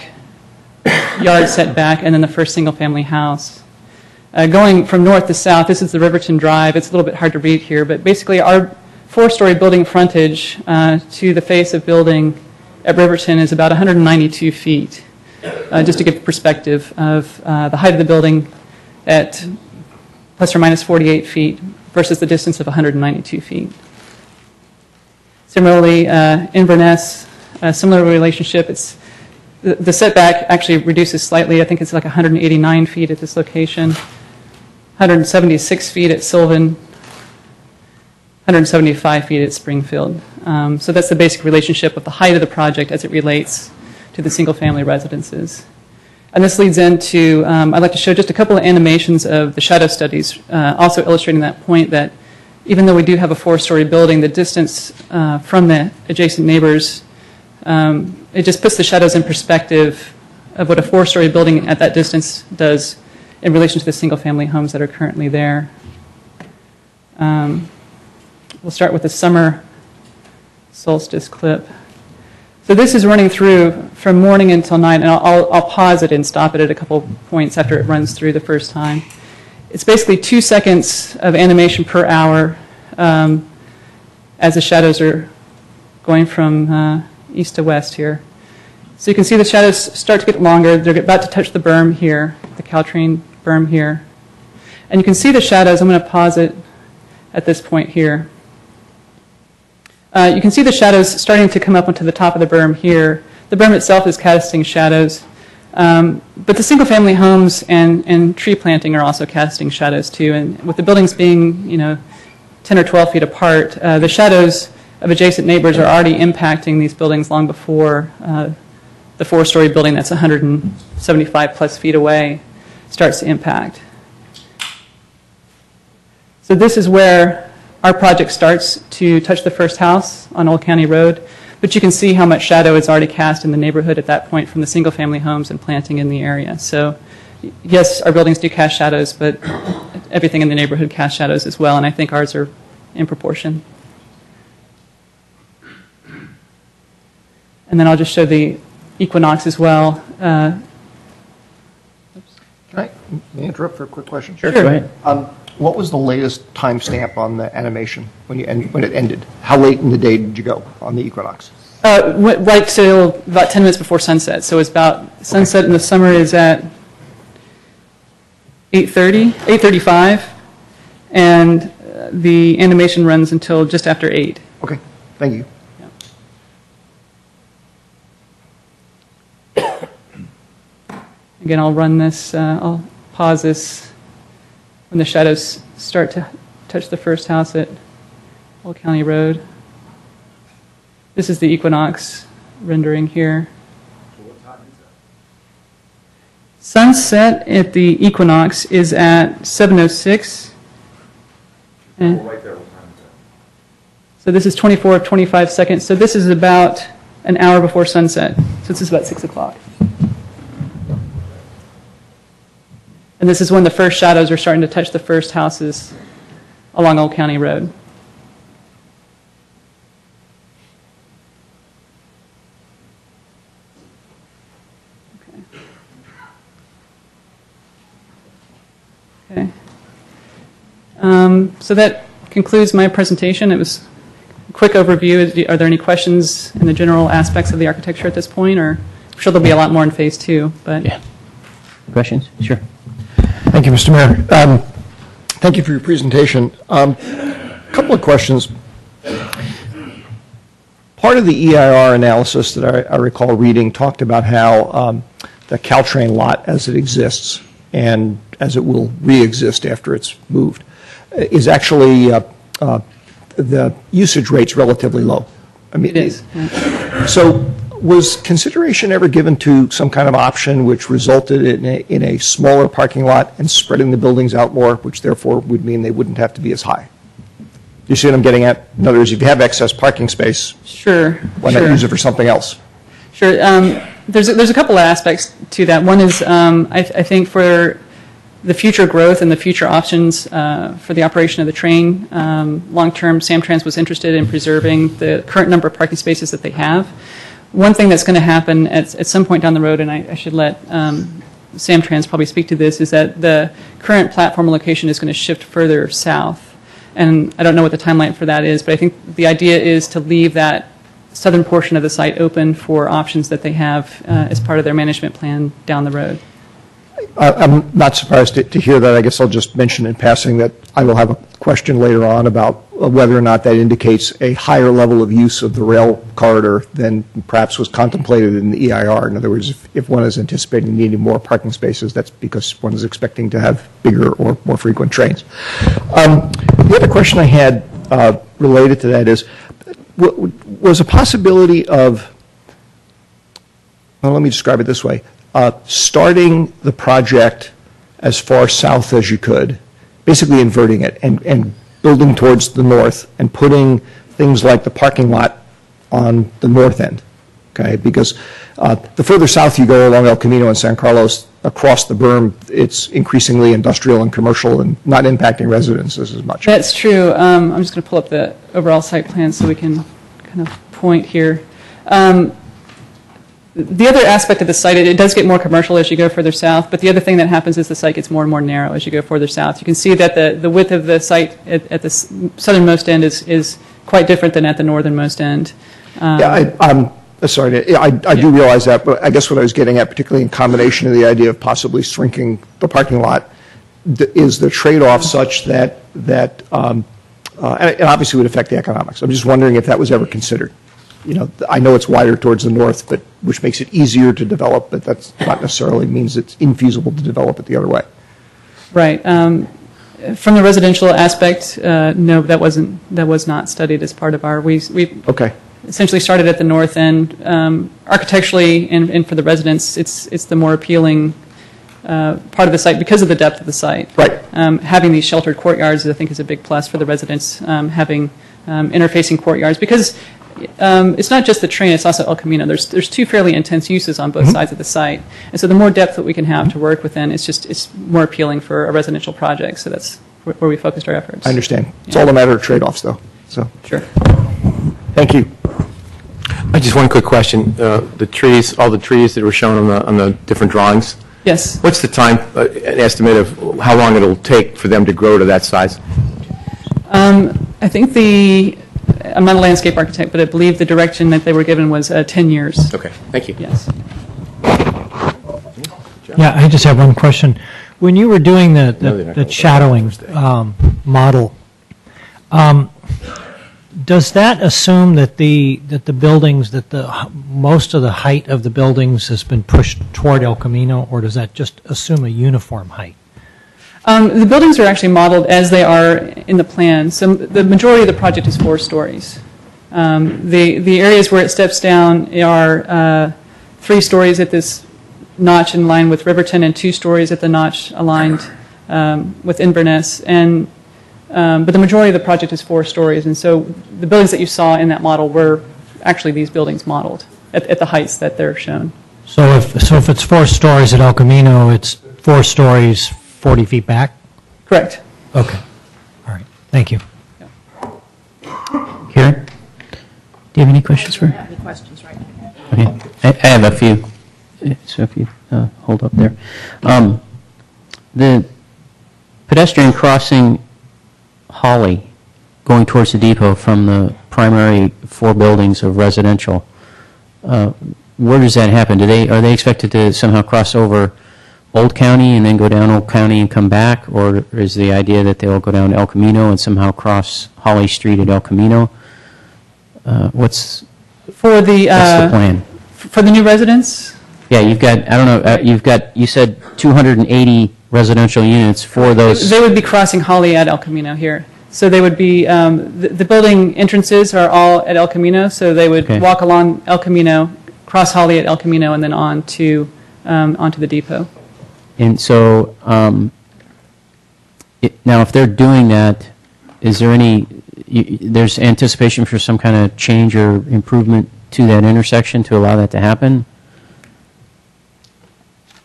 yard setback, and then the first single-family house. Uh, Going from north to south, this is the Riverton Drive. It's a little bit hard to read here, but basically our four-story building frontage uh, to the face of building at Riverton is about 192 feet. Uh, Just to give perspective of uh, the height of the building at plus or minus 48 feet versus the distance of 192 feet. Similarly, uh, Inverness, a similar relationship. It's, the setback actually reduces slightly. I think it's like 189 feet at this location, 176 feet at Sylvan, 175 feet at Springfield. Um, So that's the basic relationship of the height of the project as it relates to the single-family residences. And this leads into, um, I'd like to show just a couple of animations of the shadow studies, uh, also illustrating that point that even though we do have a four-story building, the distance uh, from the adjacent neighbors, um, it just puts the shadows in perspective of what a four-story building at that distance does in relation to the single-family homes that are currently there. Um, We'll start with the summer solstice clip. So this is running through from morning until night, and I'll- I'll, pause it and stop it at a couple points after it runs through the first time. It's basically two seconds of animation per hour um, as the shadows are going from uh, east to west here. So you can see the shadows start to get longer. They're about to touch the berm here, the Caltrain berm here. And you can see the shadows. I'm going to pause it at this point here. Uh, you can see the shadows starting to come up onto the top of the berm here. The berm itself is casting shadows, um, but the single-family homes and, and tree planting are also casting shadows too. And with the buildings being, you know, 10 or 12 feet apart, uh, the shadows of adjacent neighbors are already impacting these buildings long before uh, the four-story building that's 175 plus feet away starts to impact. So this is where our project starts to touch the first house on Old County Road, but you can see how much shadow is already cast in the neighborhood at that point from the single-family homes and planting in the area. So yes, our buildings do cast shadows, but everything in the neighborhood casts shadows as well, and I think ours are in proportion. And then I'll just show the equinox as well. Uh, Can I may I interrupt for a quick question? Sure, go ahead. Um, What was the latest timestamp on the animation when you, end- when it ended? How late in the day did you go on the equinox? Uh, went right till about 10 minutes before sunset. So it's about, sunset in the summer is at 8:30, 8:35, and uh, the animation runs until just after 8. Okay, thank you. Again, I'll run this, uh, I'll pause this when the shadows start to touch the first house at Old County Road. This is the equinox rendering here. Sunset at the equinox is at 7:06. And- So this is 24, of 25 seconds. So this is about an hour before sunset. So this is about 6 o'clock. And this is when the first shadows are starting to touch the first houses along Old County Road. Okay. Okay. Um, So that concludes my presentation. It was a quick overview. Are there any questions in the general aspects of the architecture at this point, or I'm sure there'll be a lot more in Phase Two, but... Yeah. Questions? Sure. Thank you, Mr. Mayor. Um, Thank you for your presentation. Um, Couple of questions. Part of the EIR analysis that I I recall reading talked about how um, the Caltrain lot as it exists and as it will re-exist after it's moved uh, is actually, uh, uh, the usage rate's relatively low. I mean, It is. so was consideration ever given to some kind of option which resulted in a, in a smaller parking lot and spreading the buildings out more, which therefore would mean they wouldn't have to be as high? You see what I'm getting at? In other words, if you have excess parking space, Sure. why not sure. use it for something else? Sure. Um, there's, a- there's a couple of aspects to that. One is, um, I, I think for the future growth and the future options uh, for the operation of the train, um, long-term, Samtrans was interested in preserving the current number of parking spaces that they have. One thing that's going to happen at, at some point down the road, and I, I should let um, Samtrans probably speak to this, is that the current platform location is going to shift further south. And I don't know what the timeline for that is, but I think the idea is to leave that southern portion of the site open for options that they have uh, as part of their management plan down the road. I'm not surprised to- to hear that. I guess I'll just mention in passing that I will have a question later on about uh, whether or not that indicates a higher level of use of the rail corridor than perhaps was contemplated in the EIR. In other words, if- if one is anticipating needing more parking spaces, that's because one is expecting to have bigger or more frequent trains. Um, The other question I had uh, related to that is, was a possibility of well, let me describe it this way. Uh, Starting the project as far south as you could, basically inverting it and, and building towards the north and putting things like the parking lot on the north end, okay? Because uh, the further south you go along El Camino and San Carlos, across the berm, it's increasingly industrial and commercial and not impacting residences as much. That's true. Um, I'm just going to pull up the overall site plan so we can kind of point here. Um, The other aspect of the site, it it does get more commercial as you go further south, but the other thing that happens is the site gets more and more narrow as you go further south. You can see that the the width of the site at at the southernmost end is is quite different than at the northernmost end. Um, Yeah, I, I'm uh, sorry, to- yeah, I, I do realize that, but I guess what I was getting at, particularly in combination of the idea of possibly shrinking the parking lot, is the trade-off such that, that, um, uh, and it obviously would affect the economics. I'm just wondering if that was ever considered. You know, I know it's wider towards the north, but, which makes it easier to develop, but that's not necessarily means it's infeasible to develop it the other way. Right. Um, From the residential aspect, uh, no, that wasn't, that was not studied as part of our, we we Okay. essentially started at the north end. Um, Architecturally and and for the residents, it's it's the more appealing uh, part of the site because of the depth of the site. Right. Um, Having these sheltered courtyards, I think, is a big plus for the residents, um, having um, interfacing courtyards, because um, it's not just the train, it's also El Camino. There's there's two fairly intense uses on both sides of the site. And so the more depth that we can have to work within, it's just, it's more appealing for a residential project. So that's where where we focused our efforts. I understand. It's all a matter of trade-offs, though, so, Sure. thank you. I just one quick question. Uh, The trees, all the trees that were shown on the, on the different drawings, Yes. what's the time, uh, an estimate of how long it'll take for them to grow to that size? I think the, I'm not a landscape architect, but I believe the direction that they were given was uh, 10 years. Okay, thank you. Yes. Yeah, I just have one question. When you were doing the- No, they're the not the gonna- shadowing um, model, um, does that assume that the, that the buildings, that the, h- most of the height of the buildings has been pushed toward El Camino, or does that just assume a uniform height? Um, The buildings are actually modeled as they are in the plan. So the majority of the project is four stories. Um, The the areas where it steps down are uh, three stories at this notch in line with Riverton and two stories at the notch aligned um, with Inverness. And, um, but the majority of the project is four stories. And so the buildings that you saw in that model were actually these buildings modeled at at the heights that they're shown. So if, so if it's four stories at El Camino, it's four stories 40 feet back? Correct. Okay. All right. Thank you. Karen? Do you have any questions for? Any questions right now? Okay, I I have a few, so if you uh, hold up there. Um, The pedestrian crossing Holly, going towards the depot from the primary four buildings of residential, uh, where does that happen? Do they, are they expected to somehow cross over Old County and then go down Old County and come back? Or is the idea that they will go down El Camino and somehow cross Holly Street at El Camino? Uh, What's, For the, what's the uh, plan? for the new residents, Yeah, you've got, I don't know, uh, you've got, you said 280 residential units for those. They would be crossing Holly at El Camino here. So they would be, um, the the building entrances are all at El Camino, so they would Okay. walk along El Camino, cross Holly at El Camino, and then on to, um, onto the depot. And so, um, it- now, if they're doing that, is there any, y- y- there's anticipation for some kind of change or improvement to that intersection to allow that to happen?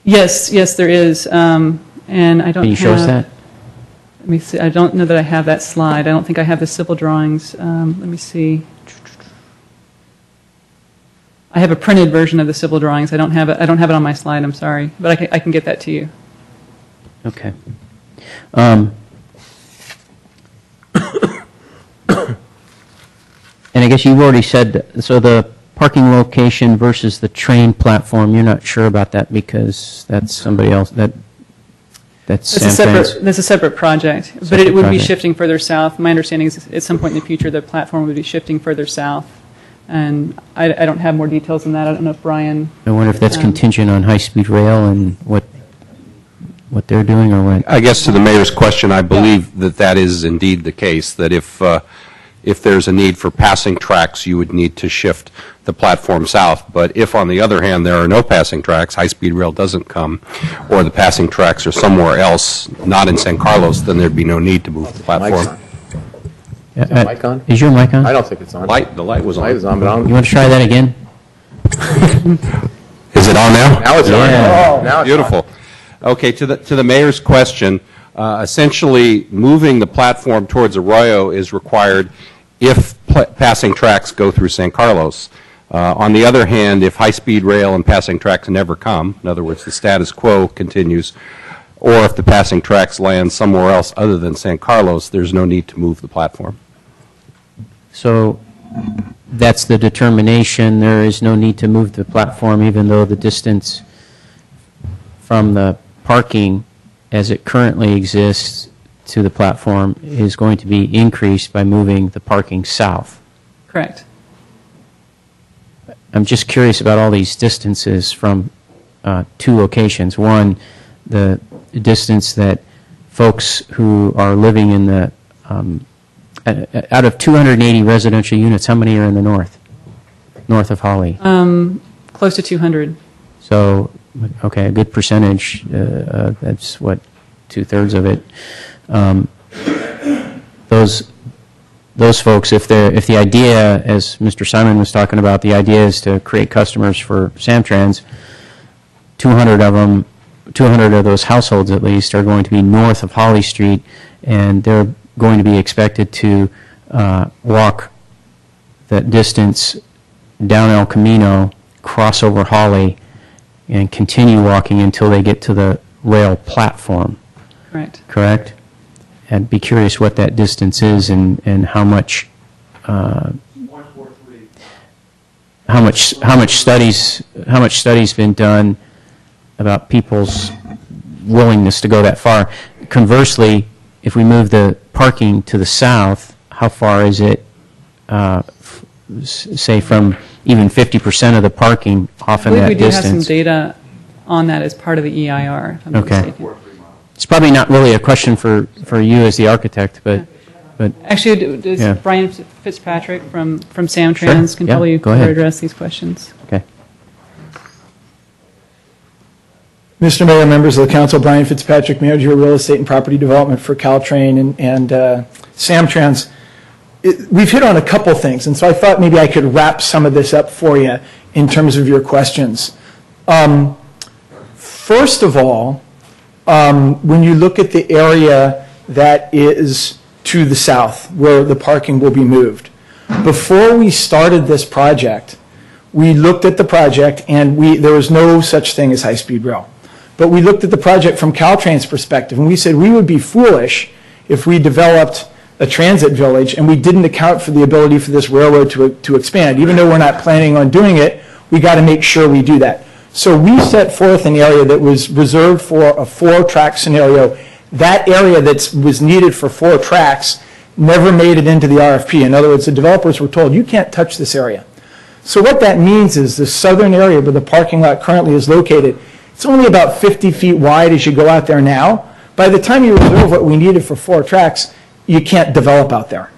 Yes, yes, there is, um, and I don't have... Can you show us that? Let me see, I don't know that I have that slide. I don't think I have the civil drawings. Um, Let me see. I have a printed version of the civil drawings. I don't have it, I don't have it on my slide, I'm sorry, but I can, I can get that to you. Okay. Um, And I guess you've already said, so the parking location versus the train platform, you're not sure about that because that's somebody else, that, that's That's a separate, that's a separate project, but Separate it would be project. shifting further south. My understanding is at some point in the future, the platform would be shifting further south. And I, I don't have more details than that. I don't know if Brian, I wonder if that's Um, contingent on high-speed rail and what, what they're doing or what? I guess to the mayor's question, I believe that that is indeed the case, that if, uh, if there's a need for passing tracks, you would need to shift the platform south. But if, on the other hand, there are no passing tracks, high-speed rail doesn't come, or the passing tracks are somewhere else, not in San Carlos, then there'd be no need to move the Mic's platform. On. Uh, the mic on? Is your mic on? I don't think it's on. Light, the light was Light is on. on, but I You don't, want to try that again? Is it on now? now it's on. Yeah. Oh, now it's on. Beautiful. Okay, to the, to the mayor's question, uh, essentially, moving the platform towards Arroyo is required if pla- passing tracks go through San Carlos. Uh, On the other hand, if high-speed rail and passing tracks never come, in other words, the status quo continues, or if the passing tracks land somewhere else other than San Carlos, there's no need to move the platform. So that's the determination, there is no need to move the platform even though the distance from the parking as it currently exists to the platform is going to be increased by moving the parking south. correct. I'm just curious about all these distances from uh, two locations. One, the distance that folks who are living in the, um, out of 280 residential units, how many are in the north? North of Holly? Um, Close to 200. So, okay, a good percentage, uh, uh, that's what, two-thirds of it. Um, Those, those folks, if they're, if the idea, as Mr. Simon was talking about, the idea is to create customers for Samtrans, 200 of them, 200 of those households at least are going to be north of Holly Street, and they're going to be expected to uh, walk that distance down El Camino, cross over Holly, and continue walking until they get to the rail platform, Correct. correct? And be curious what that distance is and, and how much, uh, how much, how much studies, how much studies been done about people's willingness to go that far. Conversely, if we move the parking to the south, how far is it, uh, f- s- say, from even 50% of the parking off I in believe that we do have some distance? data on that as part of the EIR, if I'm not Okay. mistaken. It's probably not really a question for, for you as the architect, but, but, Actually, d- does Yeah. Brian Fitzpatrick from, from Samtrans can yeah, probably go better address these questions. okay. Mr. Mayor, members of the council, Brian Fitzpatrick, Manager of Real Estate and Property Development for Caltrain and, and uh, Samtrans. It- We've hit on a couple things, and so I thought maybe I could wrap some of this up for you in terms of your questions. Um, First of all, um, when you look at the area that is to the south, where the parking will be moved, before we started this project, we looked at the project and we, there was no such thing as high-speed rail. But we looked at the project from Caltrain's perspective and we said we would be foolish if we developed a transit village and we didn't account for the ability for this railroad to, to expand. Even though we're not planning on doing it, we got to make sure we do that. So we set forth an area that was reserved for a four-track scenario. That area that was needed for four tracks never made it into the RFP. In other words, the developers were told, you can't touch this area. So what that means is the southern area where the parking lot currently is located, it's only about 50 feet wide as you go out there now. By the time you reserve what we needed for four tracks, you can't develop out there.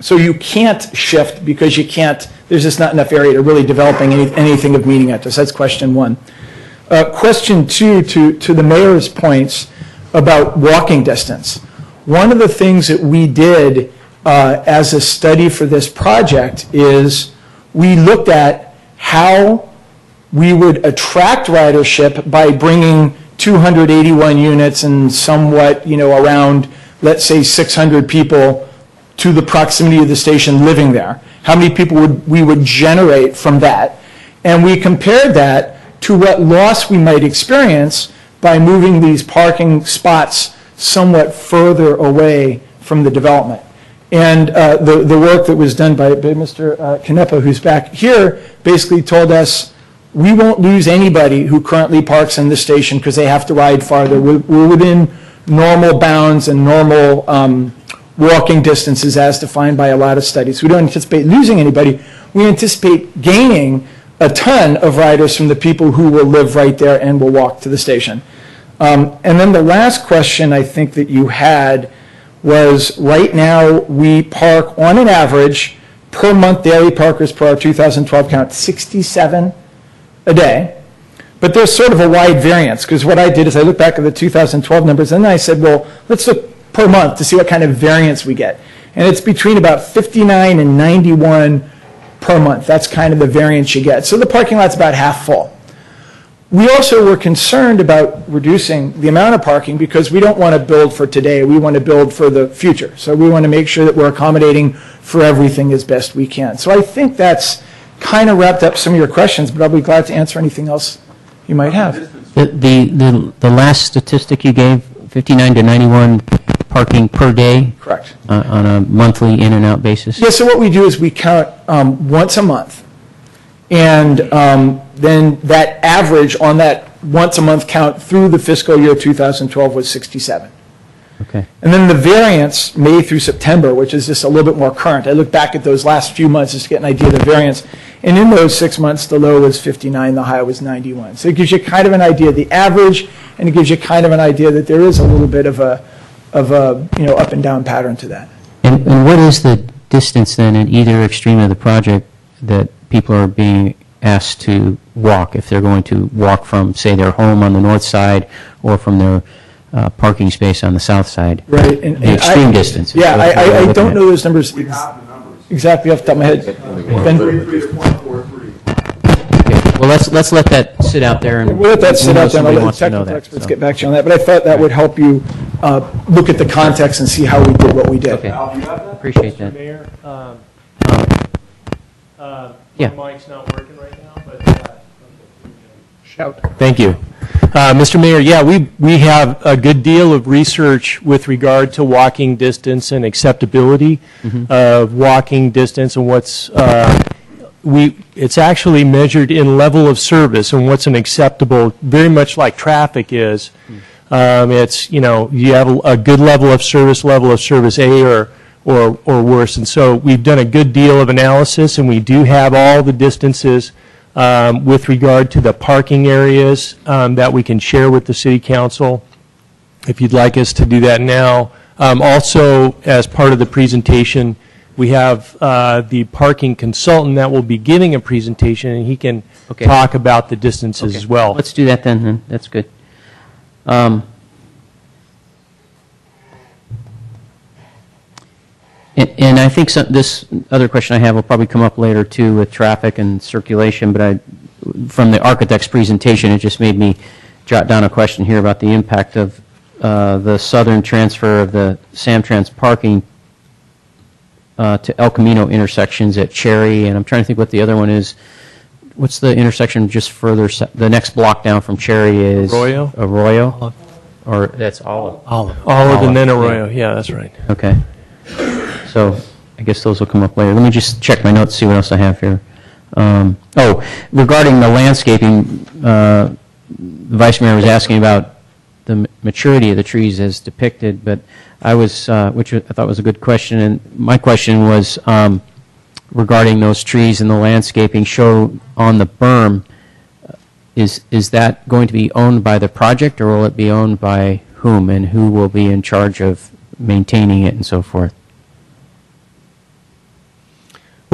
So you can't shift because you can't, there's just not enough area to really developing any, anything of meaning at this. That's question one. Uh, question two, to, to the mayor's points about walking distance. One of the things that we did uh, as a study for this project is we looked at how we would attract ridership by bringing 281 units and somewhat, you know, around, let's say, 600 people to the proximity of the station living there. How many people would, we would generate from that. And we compared that to what loss we might experience by moving these parking spots somewhat further away from the development. And uh, the, the work that was done by, by Mr. uh, Canepa, who's back here, basically told us, we won't lose anybody who currently parks in the station because they have to ride farther. We're, we're within normal bounds and normal um, walking distances as defined by a lot of studies. We don't anticipate losing anybody. We anticipate gaining a ton of riders from the people who will live right there and will walk to the station. Um, And then the last question I think that you had was, right now, we park on an average, per month daily parkers per our 2012 count, 67 a day. But there's sort of a wide variance, because what I did is I looked back at the 2012 numbers, and I said, well, let's look per month to see what kind of variance we get. And it's between about 59 and 91 per month. That's kind of the variance you get. So the parking lot's about half full. We also were concerned about reducing the amount of parking because we don't want to build for today, we want to build for the future. So we want to make sure that we're accommodating for everything as best we can. So I think that's kind of wrapped up some of your questions, but I'll be glad to answer anything else you might have. The, the, the the last statistic you gave, 59 to 91 parking per day? Correct. uh, On a monthly in and out basis? Yeah, so what we do is we count um, once a month, and um, then that average on that once-a-month count through the fiscal year 2012 was 67. Okay. And then the variance, May through September, which is just a little bit more current. I look back at those last few months just to get an idea of the variance. And in those six months, the low was 59, the high was 91. So it gives you kind of an idea of the average, and it gives you kind of an idea that there is a little bit of a, of a, you know, up and down pattern to that. And, and what is the distance then in either extreme of the project that people are being asked to walk? If they're going to walk from, say, their home on the north side or from their uh, parking space on the south side? Right. and- The and I- extreme distance. Yeah, I, I- I don't at. know those numbers ex- exactly off the top of my head. Ben? Okay, Well, let's, let's let that sit out there and. We'll let that sit out there, and I'll let the wants to know technical that, experts so. get back to you on that, but I thought that would help you uh, look at the context and see how we did what we did. Okay, appreciate that. Mayor, um, uh, Yeah. my mic's not working right now, but. Shout. Thank you. Uh, Mr. Mayor, yeah, we, we have a good deal of research with regard to walking distance and acceptability of walking distance and what's, uh, we, it's actually measured in level of service and what's an acceptable, very much like traffic is. Um, It's, you know, you have a a good level of service, level of service A or, or, or worse. And so we've done a good deal of analysis, and we do have all the distances um, with regard to the parking areas um, that we can share with the city council, if you'd like us to do that now. Um, Also, as part of the presentation, we have uh, the parking consultant that will be giving a presentation, and he can Okay. talk about the distances Okay, as well. Let's do that then, then, that's good. Um, And and I think some, this other question I have will probably come up later too with traffic and circulation, but I, from the architect's presentation, it just made me jot down a question here about the impact of uh, the southern transfer of the Samtrans parking uh, to El Camino intersections at Cherry, and I'm trying to think what the other one is. What's the intersection just further, the next block down from Cherry is? Arroyo? Arroyo? Or that's Olive? Olive. Olive and then Olive, Arroyo, yeah, that's right. Okay. So I guess those will come up later. Let me just check my notes, see what else I have here. Um, Oh, regarding the landscaping, uh, the Vice Mayor was asking about the maturity of the trees as depicted, but I was, uh, which I thought was a good question, and my question was um, regarding those trees and the landscaping show on the berm, is, is that going to be owned by the project, or will it be owned by whom, and who will be in charge of maintaining it and so forth?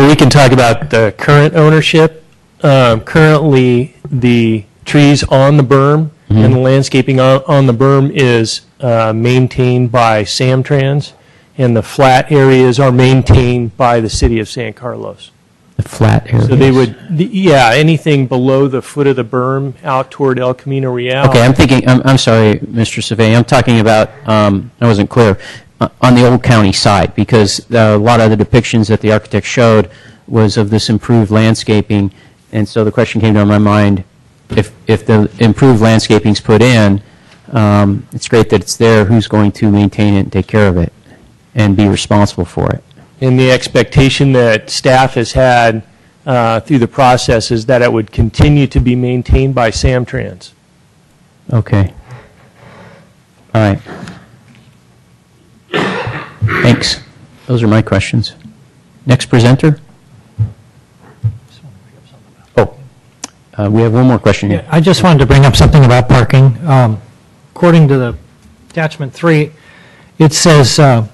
Well, we can talk about the current ownership. Um, Currently, the trees on the berm and the landscaping on on the berm is uh, maintained by Samtrans, and the flat areas are maintained by the city of San Carlos. The flat areas? So they would, the- yeah, anything below the foot of the berm out toward El Camino Real. Okay, I'm thinking, I'm, I'm sorry, Mr. Savay, I'm talking about, um, I wasn't clear, uh, on the Old County side, because uh, a lot of the depictions that the architect showed was of this improved landscaping And so the question came to my mind, if, if the improved landscaping's put in, um, it's great that it's there, who's going to maintain it and take care of it and be responsible for it? And the expectation that staff has had uh, through the process is that it would continue to be maintained by Samtrans. Okay. All right. Thanks. Those are my questions. Next presenter? Oh, uh, we have one more question here. I just wanted to bring up something about parking. Um, According to the attachment three, it says, uh,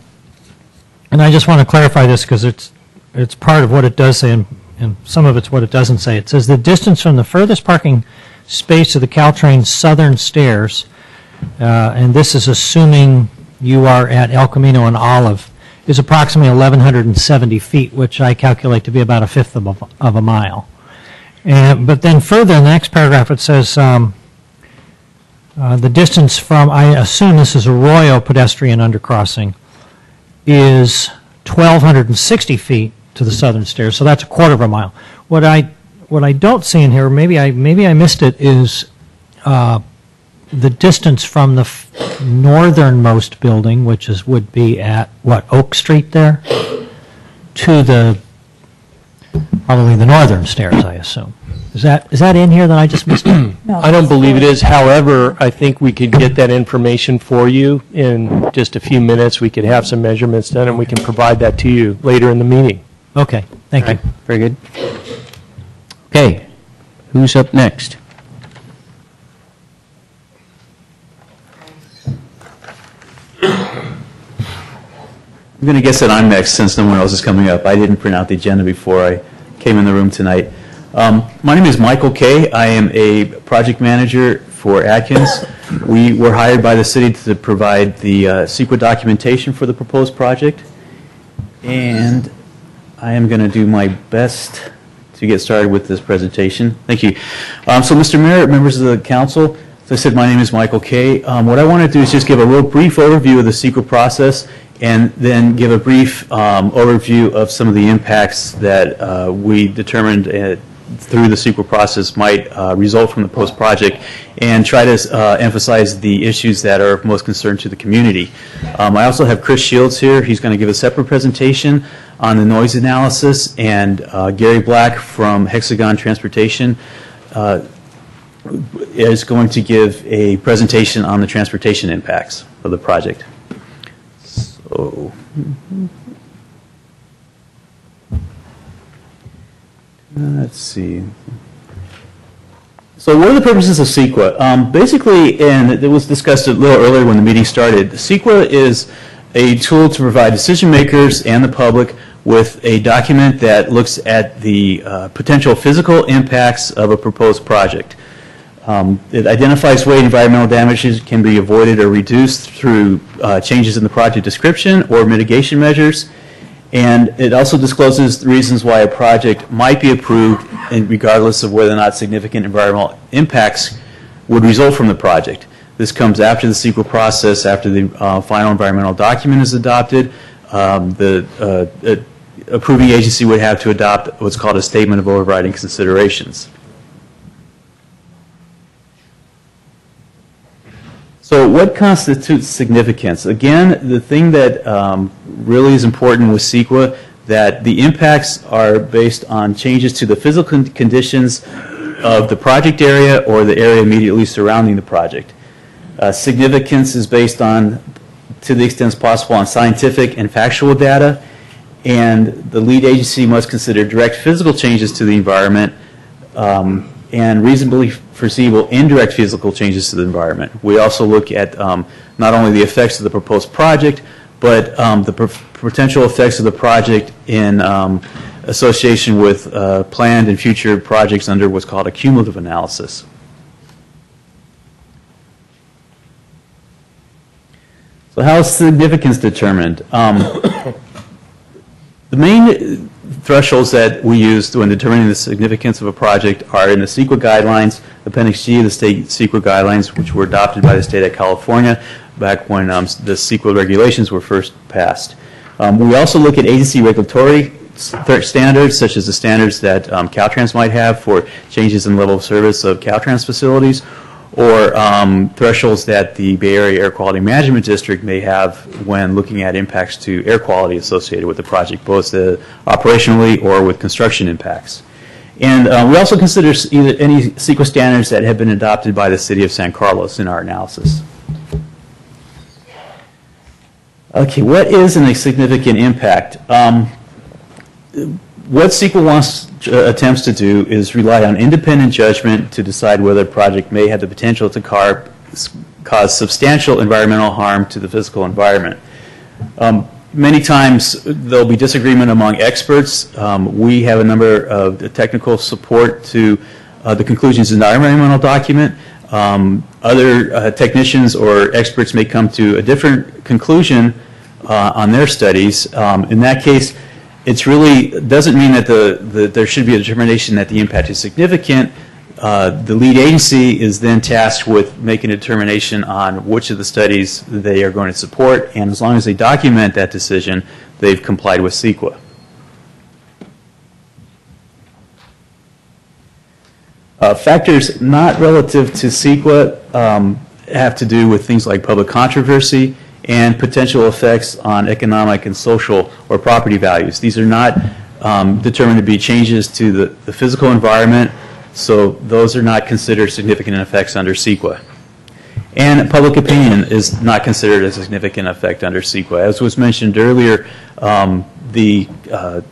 and I just want to clarify this because it's, it's part of what it does say, and, and some of it's what it doesn't say. It says the distance from the furthest parking space to the Caltrain southern stairs, uh, and this is assuming you are at El Camino and Olive, is approximately 1,170 feet, which I calculate to be about a fifth of a, of a mile. And, but then further in the next paragraph, it says, um, uh, the distance from, I assume this is Arroyo pedestrian undercrossing, is 1,260 feet to the southern stairs, so that's a quarter of a mile. What I, what I don't see in here, maybe I, maybe I missed it, is uh, the distance from the f- northernmost building, which is, would be at, what, Oak Street there? To the, probably the northern stairs, I assume. Is that, is that in here that I just missed it? I don't believe it is. However, I think we could get that information for you in just a few minutes. We could have some measurements done, and we can provide that to you later in the meeting. Okay, thank you. Very good. Okay, who's up next? I'm going to guess that I'm next since no one else is coming up. I didn't print out the agenda before I came in the room tonight. Um, My name is Michael Kay. I am a project manager for Atkins. We were hired by the city to provide the uh, CEQA documentation for the proposed project. And I am going to do my best to get started with this presentation. Thank you. Um, So, Mr. Mayor, members of the council, as I said, my name is Michael Kay. Um, What I want to do is just give a real brief overview of the CEQA process and then give a brief um, overview of some of the impacts that uh, we determined uh, through the CEQA process might uh, result from the post-project and try to uh, emphasize the issues that are of most concern to the community. Um, I also have Chris Shields here. He's going to give a separate presentation on the noise analysis, and uh, Gary Black from Hexagon Transportation uh, is going to give a presentation on the transportation impacts of the project. So, let's see. So what are the purposes of CEQA? Um, basically, and it was discussed a little earlier when the meeting started, CEQA is a tool to provide decision makers and the public with a document that looks at the uh, potential physical impacts of a proposed project. Um, It identifies ways environmental damages can be avoided or reduced through uh, changes in the project description or mitigation measures. And it also discloses the reasons why a project might be approved and regardless of whether or not significant environmental impacts would result from the project. This comes after the CEQA process, after the uh, final environmental document is adopted. Um, The uh, approving agency would have to adopt what's called a statement of overriding considerations. So what constitutes significance? Again, the thing that um, really is important with CEQA, that the impacts are based on changes to the physical conditions of the project area or the area immediately surrounding the project. Uh, Significance is based on, to the extent possible, on scientific and factual data, and the lead agency must consider direct physical changes to the environment um, and reasonably foreseeable indirect physical changes to the environment. We also look at um, not only the effects of the proposed project, but um, the potential effects of the project in um, association with uh, planned and future projects under what's called a cumulative analysis. So how is significance determined? Um, The main thresholds that we use when determining the significance of a project are in the CEQA guidelines, Appendix G of the state CEQA guidelines, which were adopted by the state of California back when um, the CEQA regulations were first passed. Um, We also look at agency regulatory standards, such as the standards that um, Caltrans might have for changes in level of service of Caltrans facilities, or um, thresholds that the Bay Area Air Quality Management District may have when looking at impacts to air quality associated with the project, both uh, operationally or with construction impacts. And uh, we also consider either any CEQA standards that have been adopted by the city of San Carlos in our analysis. Okay, what is a significant impact? Um, what CEQA wants, uh, attempts to do is rely on independent judgment to decide whether a project may have the potential to car, cause substantial environmental harm to the physical environment. Um, many times there'll be disagreement among experts. Um, we have a number of technical support to uh, the conclusions in the environmental document. Um, other uh, technicians or experts may come to a different conclusion uh, on their studies. Um, in that case, it's really doesn't mean that the, the there should be a determination that the impact is significant. Uh, the lead agency is then tasked with making a determination on which of the studies they are going to support, and as long as they document that decision, they've complied with CEQA. Uh, factors not relative to CEQA um, have to do with things like public controversy and potential effects on economic and social or property values. These are not um, determined to be changes to the, the physical environment, so those are not considered significant effects under CEQA. And public opinion is not considered a significant effect under CEQA. As was mentioned earlier, um, the uh,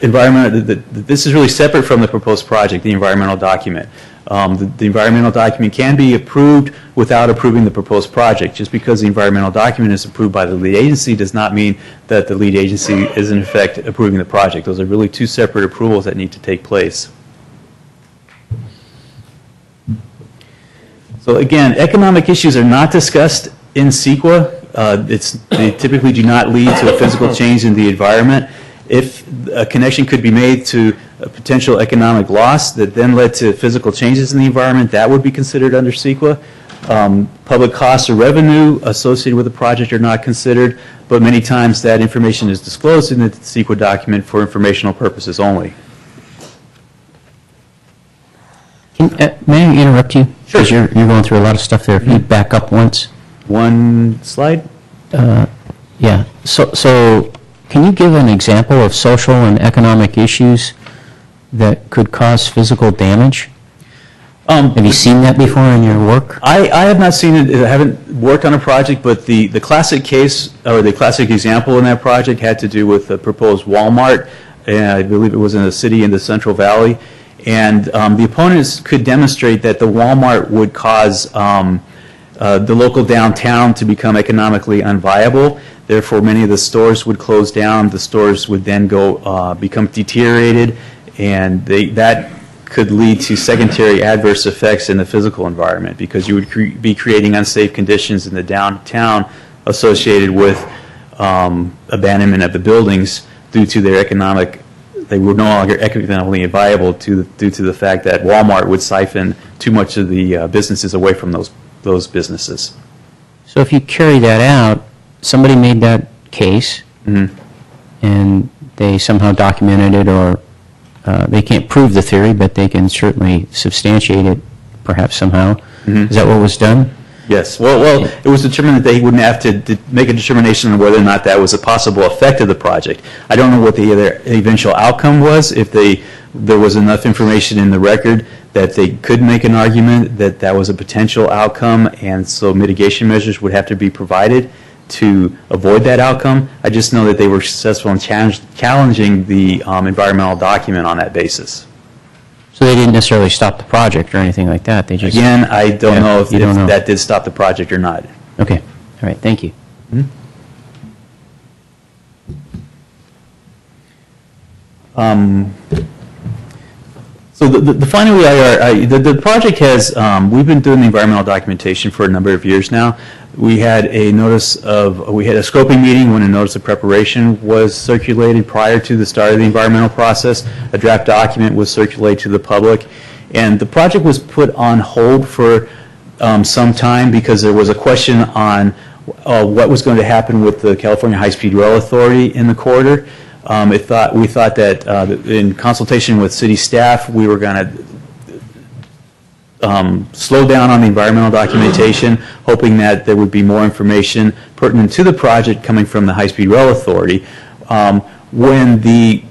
environment, the, the, this is really separate from the proposed project, the environmental document. Um, the, the environmental document can be approved without approving the proposed project. Just because the environmental document is approved by the lead agency does not mean that the lead agency is in effect approving the project. Those are really two separate approvals that need to take place. So again, economic issues are not discussed in CEQA. Uh, it's, they typically do not lead to a physical change in the environment. If a connection could be made to a potential economic loss that then led to physical changes in the environment, that would be considered under CEQA. Um, Public costs or revenue associated with a project are not considered, but many times that information is disclosed in the CEQA document for informational purposes only. Can- uh, May I interrupt you? Sure. Because you're, you're going through a lot of stuff there. If you back up once. One slide? Uh, Yeah, so, so can you give an example of social and economic issues that could cause physical damage? Um, Have you seen that before in your work? I, I have not seen it, I haven't worked on a project, but the, the classic case, or the classic example in that project had to do with the proposed Walmart, and I believe it was in a city in the Central Valley. And um, the opponents could demonstrate that the Walmart would cause um, uh, the local downtown to become economically unviable. Therefore, many of the stores would close down. The stores would then go uh, become deteriorated, and they, that could lead to secondary adverse effects in the physical environment because you would cre- be creating unsafe conditions in the downtown associated with um, abandonment of the buildings due to their economic, they were no longer economically viable to, due to the fact that Walmart would siphon too much of the uh, businesses away from those, those businesses. So if you carry that out, somebody made that case, Mhm. and they somehow documented it, or uh, they can't prove the theory, but they can certainly substantiate it perhaps somehow. Mhm. Is that what was done? Yes, well, well, it was determined that they wouldn't have to de- make a determination on whether or not that was a possible effect of the project. I don't know what the other eventual outcome was, if they, there was enough information in the record that they could make an argument that that was a potential outcome, and so mitigation measures would have to be provided to avoid that outcome. I just know that they were successful in challenge- challenging the um, environmental document on that basis. So they didn't necessarily stop the project or anything like that, they just... Again, I don't Yeah, know if you don't know. that did stop the project or not. Okay, all right, thank you. Um, So the- the the finally, I- I- the the project has, um, we've been doing the environmental documentation for a number of years now. We had a notice of, we had a scoping meeting when a notice of preparation was circulated prior to the start of the environmental process. A draft document was circulated to the public, and the project was put on hold for um, some time because there was a question on uh, what was going to happen with the California High-Speed Rail Authority in the corridor. Um, It thought, we thought that uh, in consultation with city staff, we were going to um, slow down on the environmental documentation, hoping that there would be more information pertinent to the project coming from the High-Speed Rail Authority. Um, When the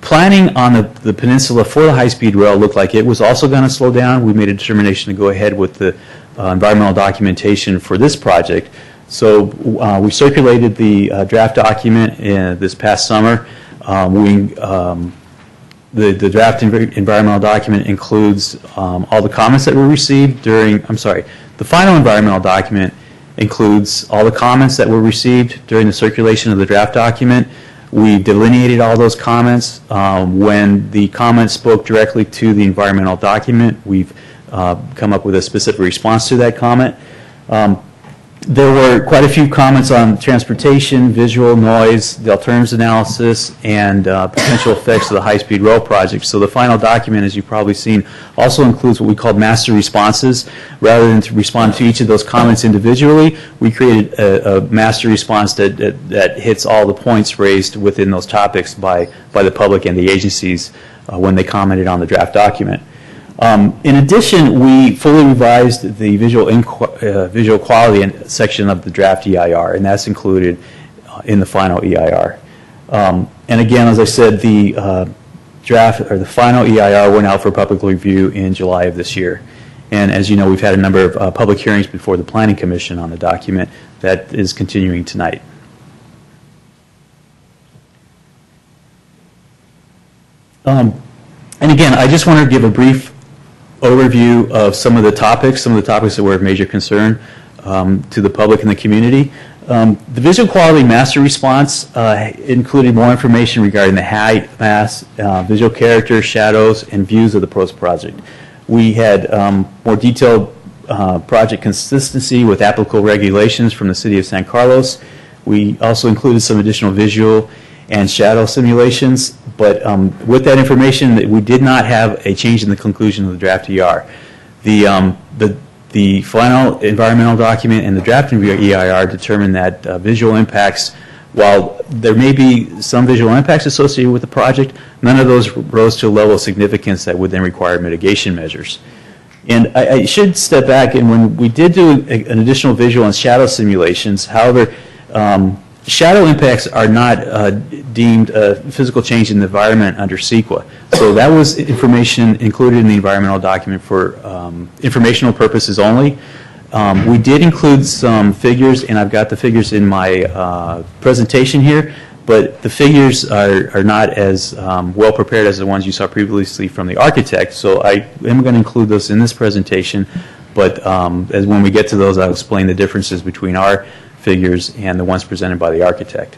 planning on the the peninsula for the high-speed rail looked like it was also going to slow down, we made a determination to go ahead with the uh, environmental documentation for this project. So uh, we circulated the uh, draft document in- this past summer. Um, We um, the, the draft envi- environmental document includes um, all the comments that were received during, I'm sorry, the final environmental document includes all the comments that were received during the circulation of the draft document. We delineated all those comments. Um, When the comments spoke directly to the environmental document, we've uh, come up with a specific response to that comment. Um, there were quite a few comments on transportation, visual, noise, the alternatives analysis, and uh, potential effects of the high-speed rail project. So the final document, as you've probably seen, also includes what we call master responses. Rather than to respond to each of those comments individually, we created a, a master response that, that, that hits all the points raised within those topics by, by the public and the agencies uh, when they commented on the draft document. Um, In addition, we fully revised the visual, uh, visual quality section of the draft EIR, and that's included uh, in the final EIR. Um, And again, as I said, the uh, draft, or the final EIR went out for public review in July of this year. And as you know, we've had a number of uh, public hearings before the Planning Commission on the document that is continuing tonight. Um, And again, I just want to give a brief overview of some of the topics, some of the topics that were of major concern um, to the public and the community. Um, The visual quality master response uh, included more information regarding the height, mass, uh, visual character, shadows, and views of the proposed project. We had um, more detailed uh, project consistency with applicable regulations from the city of San Carlos. We also included some additional visual and shadow simulations, but um, with that information, that we did not have a change in the conclusion of the draft ER. The, um, the, the final environmental document and the draft EIR determined that uh, visual impacts, while there may be some visual impacts associated with the project, none of those rose to a level of significance that would then require mitigation measures. And I, I should step back, and when we did do an additional visual and shadow simulations, however, um, shadow impacts are not uh, deemed a physical change in the environment under CEQA. So that was information included in the environmental document for um, informational purposes only. Um, We did include some figures, and I've got the figures in my uh, presentation here, but the figures are are not as um, well prepared as the ones you saw previously from the architect, so I am going to include those in this presentation, but as when we get to those, I'll explain the differences between our figures and the ones presented by the architect.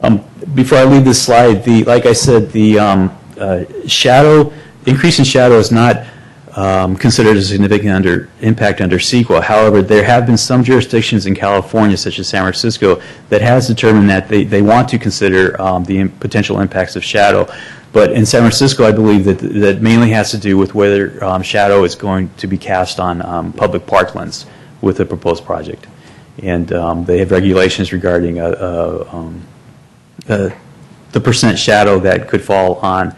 Um, Before I leave this slide, the, like I said, the um, uh, shadow, increase in shadow is not um, considered a significant under, impact under CEQA. However, there have been some jurisdictions in California, such as San Francisco, that has determined that they, they want to consider um, the potential impacts of shadow. But in San Francisco, I believe that, that mainly has to do with whether um, shadow is going to be cast on um, public parklands with the proposed project. And um, they have regulations regarding uh, uh, um, uh, the percent shadow that could fall on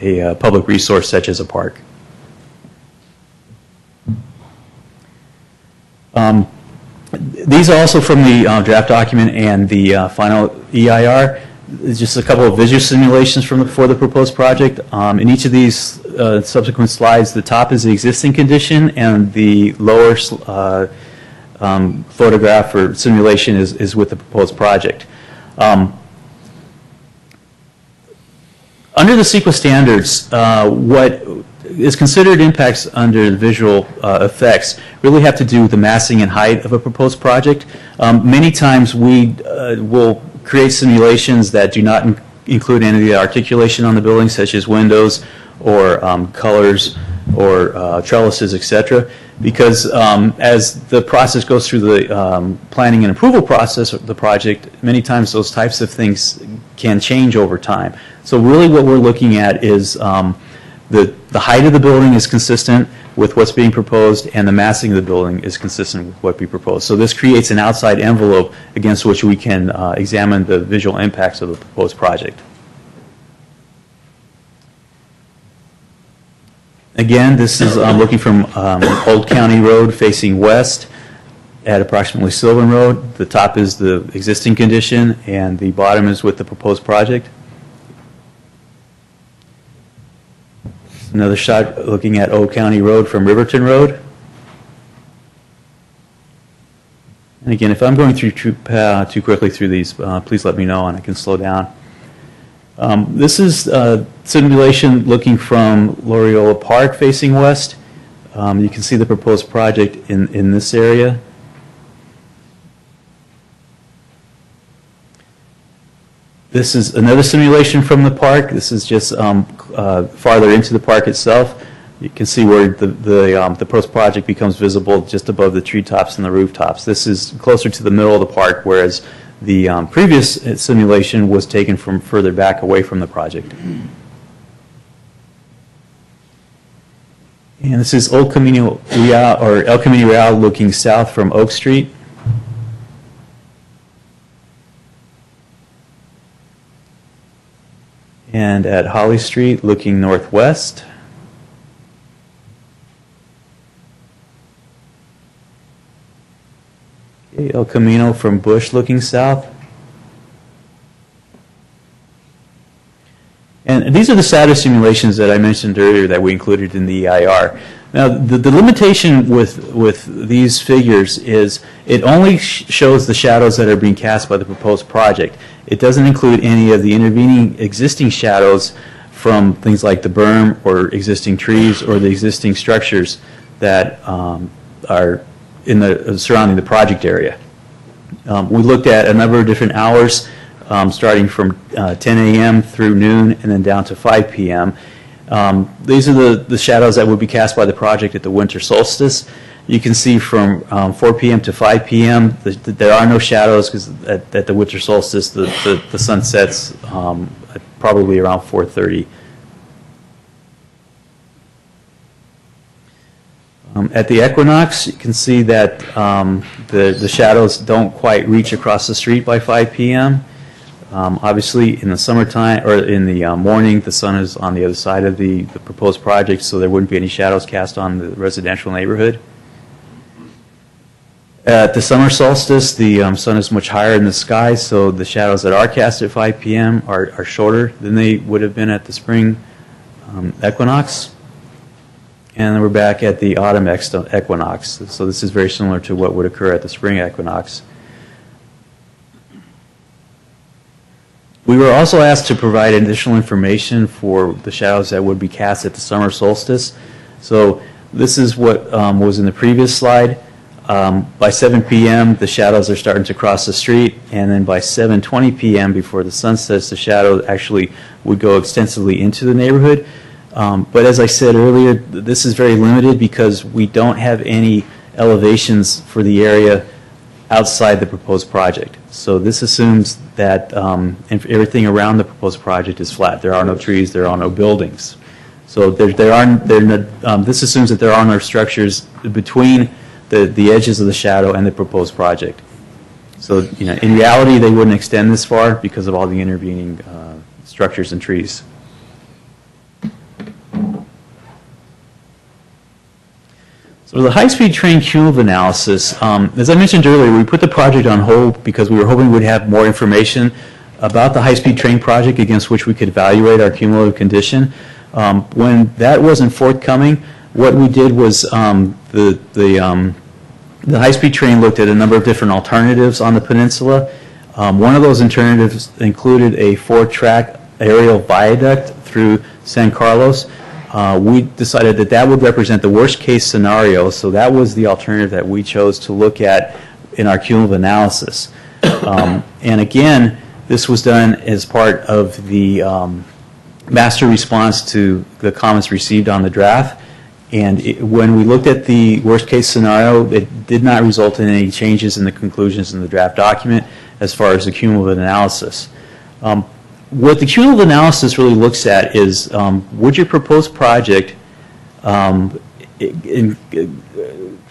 a public resource such as a park. Um, These are also from the uh, draft document and the uh, final EIR. It's Just a couple of visual simulations from, the- for the proposed project. Um, In each of these uh, subsequent slides, the top is the existing condition, and the lower um, photograph or simulation is is with the proposed project. Um, Under the CEQA standards, uh, what is considered impacts under visual uh, effects really have to do with the massing and height of a proposed project. Um, Many times, we uh, will create simulations that do not in- include any of the articulation on the building, such as windows or um, colors or uh, trellises, et cetera, because um, as the process goes through the um, planning and approval process of the project, many times those types of things can change over time. So really what we're looking at is um, the, the height of the building is consistent with what's being proposed, and the massing of the building is consistent with what we proposed. So this creates an outside envelope against which we can uh, examine the visual impacts of the proposed project. Again, this is um, looking from um, Old County Road facing west at approximately Sylvan Road. The top is the existing condition, and the bottom is with the proposed project. Another shot looking at Old County Road from Riverton Road. And again, if I'm going through too, uh, too quickly through these, uh, please let me know and I can slow down. Um, This is uh, simulation looking from Laureola Park facing west. Um, You can see the proposed project in, in this area. This is another simulation from the park. This is just um, uh, farther into the park itself. You can see where the, the, um, the proposed project becomes visible just above the treetops and the rooftops. This is closer to the middle of the park, whereas the um, previous simulation was taken from further back away from the project. And this is Old Camino Real, or El Camino Real looking south from Oak Street. And at Holly Street looking northwest. El Camino from Bush looking south. And these are the status simulations that I mentioned earlier that we included in the EIR. Now, the, the limitation with, with these figures is it only sh- shows the shadows that are being cast by the proposed project. It doesn't include any of the intervening existing shadows from things like the berm or existing trees or the existing structures that um, are in the surrounding the project area. Um, we looked at a number of different hours, um, starting from uh, 10 a.m. through noon and then down to 5 p.m. Um, these are the, the shadows that would be cast by the project at the winter solstice. You can see from um, 4 p.m. to 5 p.m. The, the, there are no shadows because at, at, the winter solstice the, the, the sun sets um, probably around 4:30. Um, at the equinox, you can see that um, the, the shadows don't quite reach across the street by 5 p.m. Um, obviously, in the summertime or in the uh, morning, the sun is on the other side of the, the proposed project, so there wouldn't be any shadows cast on the residential neighborhood. At the summer solstice, the um, sun is much higher in the sky, so the shadows that are cast at 5 p.m. are, are shorter than they would have been at the spring um, equinox. And we're back at the autumn equinox. So this is very similar to what would occur at the spring equinox. We were also asked to provide additional information for the shadows that would be cast at the summer solstice. So this is what um, was in the previous slide. Um, by 7 p.m., the shadows are starting to cross the street, and then by 7:20 p.m., before the sun sets, the shadow actually would go extensively into the neighborhood. Um, but as I said earlier, this is very limited because we don't have any elevations for the area outside the proposed project. So this assumes that um, everything around the proposed project is flat. There are no trees, there are no buildings. So there, there are, there, um, this assumes that there are no structures between the, the edges of the shadow and the proposed project. So, you know, in reality, they wouldn't extend this far because of all the intervening uh, structures and trees. So the high-speed train cumulative analysis, um, as I mentioned earlier, we put the project on hold because we were hoping we'd have more information about the high-speed train project against which we could evaluate our cumulative condition. Um, when that wasn't forthcoming, what we did was um, the, the, um, the high-speed train looked at a number of different alternatives on the peninsula. Um, one of those alternatives included a four-track aerial viaduct through San Carlos. Uh, we decided that that would represent the worst case scenario, so that was the alternative that we chose to look at in our cumulative analysis. Um, and again, this was done as part of the um, master response to the comments received on the draft. And it, when we looked at the worst case scenario, it did not result in any changes in the conclusions in the draft document as far as the cumulative analysis. Um, what the cumulative analysis really looks at is um, would your proposed project um, in,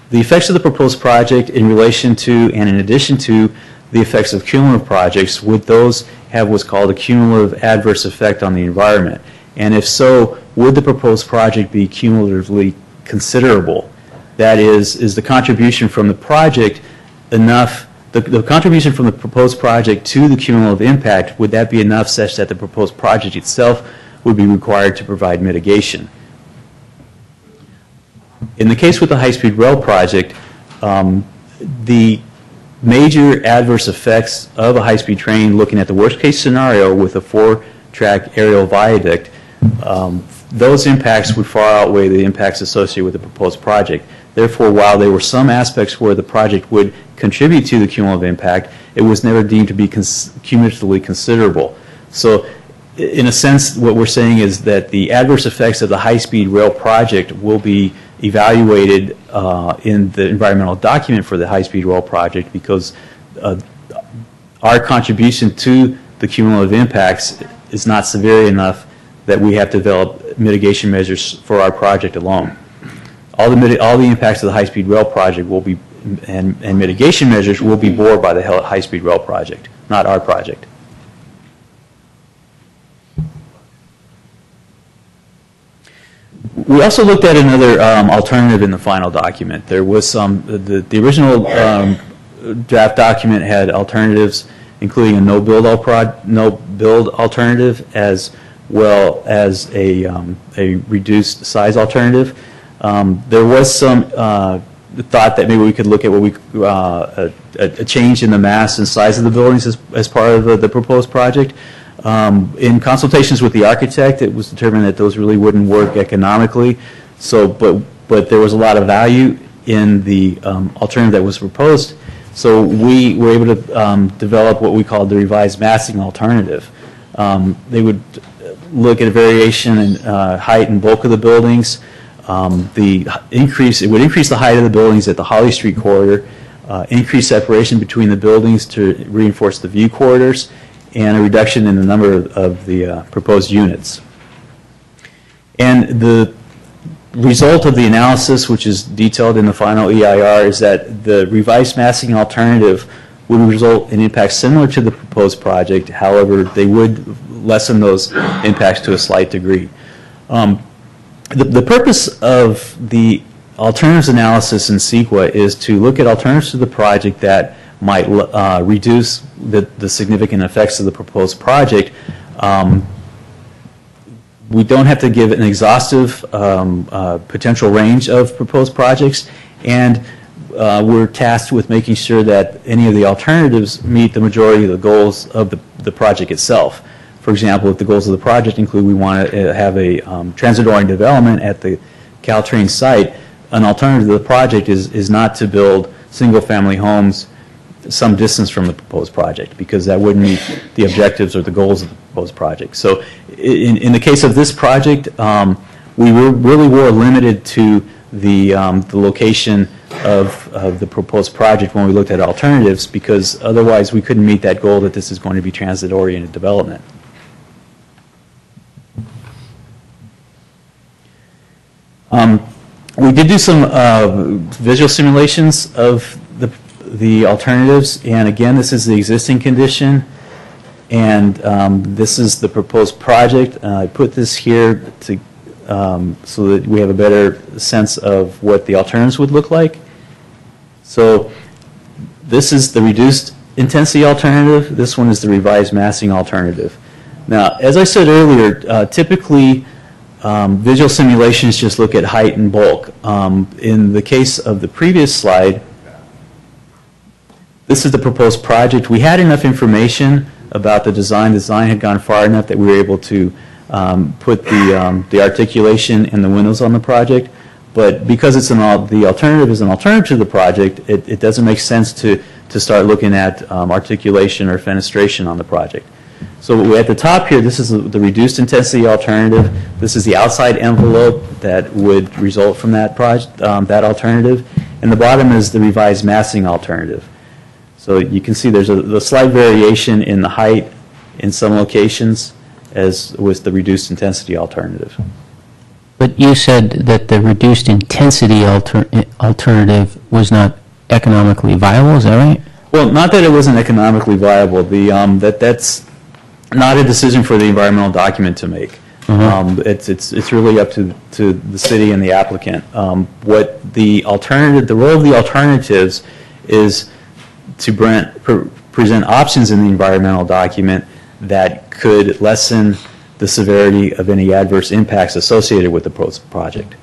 the effects of the proposed project in relation to and in addition to the effects of cumulative projects, would those have what's called a cumulative adverse effect on the environment? And if so, would the proposed project be cumulatively considerable? That is, is the contribution from the project enough, the, the contribution from the proposed project to the cumulative impact, would that be enough such that the proposed project itself would be required to provide mitigation? In the case with the high-speed rail project, um, the major adverse effects of a high-speed train, looking at the worst-case scenario with a four-track aerial viaduct, um, those impacts would far outweigh the impacts associated with the proposed project. Therefore, while there were some aspects where the project would contribute to the cumulative impact, it was never deemed to be cons- cumulatively considerable. So, in a sense, what we're saying is that the adverse effects of the high-speed rail project will be evaluated uh, in the environmental document for the high-speed rail project because uh, our contribution to the cumulative impacts is not severe enough that we have to develop mitigation measures for our project alone. All the, all the impacts of the high-speed rail project will be, and, and mitigation measures will be borne by the high-speed rail project, not our project. We also looked at another um, alternative in the final document. There was some, the, the original um, draft document had alternatives, including a no-build no-build alternative, as well as a, um, a reduced size alternative. Um, There was some uh, thought that maybe we could look at what we, uh, a, a change in the mass and size of the buildings as, as part of the, the proposed project. Um, In consultations with the architect, it was determined that those really wouldn't work economically. So, but, but there was a lot of value in the um, alternative that was proposed. So we were able to um, develop what we called the revised massing alternative. Um, They would look at a variation in uh, height and bulk of the buildings. Um, The increase, it would increase the height of the buildings at the Holly Street corridor, uh, increase separation between the buildings to reinforce the view corridors, and a reduction in the number of- of the uh, proposed units. And the result of the analysis, which is detailed in the final EIR, is that the revised massing alternative would result in impacts similar to the proposed project. However, they would lessen those impacts to a slight degree. Um, The the purpose of the alternatives analysis in CEQA is to look at alternatives to the project that might uh, reduce the the significant effects of the proposed project. Um, we don't have to give an exhaustive um, uh, potential range of proposed projects, and uh, we're tasked with making sure that any of the alternatives meet the majority of the goals of the, the project itself. For example, if the goals of the project include we want to have a um, transit-oriented development at the Caltrain site, an alternative to the project is, is not to build single-family homes some distance from the proposed project, because that wouldn't meet the objectives or the goals of the proposed project. So in, in the case of this project, um, we were, really were limited to the, um, the location of, of the proposed project when we looked at alternatives, because otherwise we couldn't meet that goal that this is going to be transit-oriented development. Um, We did do some uh, visual simulations of the, the alternatives, and again, this is the existing condition, and um, this is the proposed project. Uh, I put this here to, um, so that we have a better sense of what the alternatives would look like. So this is the reduced intensity alternative, this one is the revised massing alternative. Now, as I said earlier, uh, typically, um, Visual simulations just look at height and bulk. Um, In the case of the previous slide, this is the proposed project. We had enough information about the design. The design had gone far enough that we were able to um, put the um, the articulation and the windows on the project. But because it's an, al- the alternative is an alternative to the project, it it doesn't make sense to to start looking at um, articulation or fenestration on the project. So at the top here, this is the- reduced intensity alternative. This is the outside envelope that would result from that project, um, that alternative. And the bottom is the revised massing alternative. So you can see there's a the slight variation in the height in some locations as with the reduced intensity alternative. But you said that the reduced intensity alter- alternative was not economically viable, is that right? Well, not that it wasn't economically viable, the, um, that, that's not a decision for the environmental document to make. Um, It's, it's, it's really up to, to the city and the applicant. Um, What the alternative, the role of the alternatives is to brent- pre- present options in the environmental document that could lessen the severity of any adverse impacts associated with the pro- project.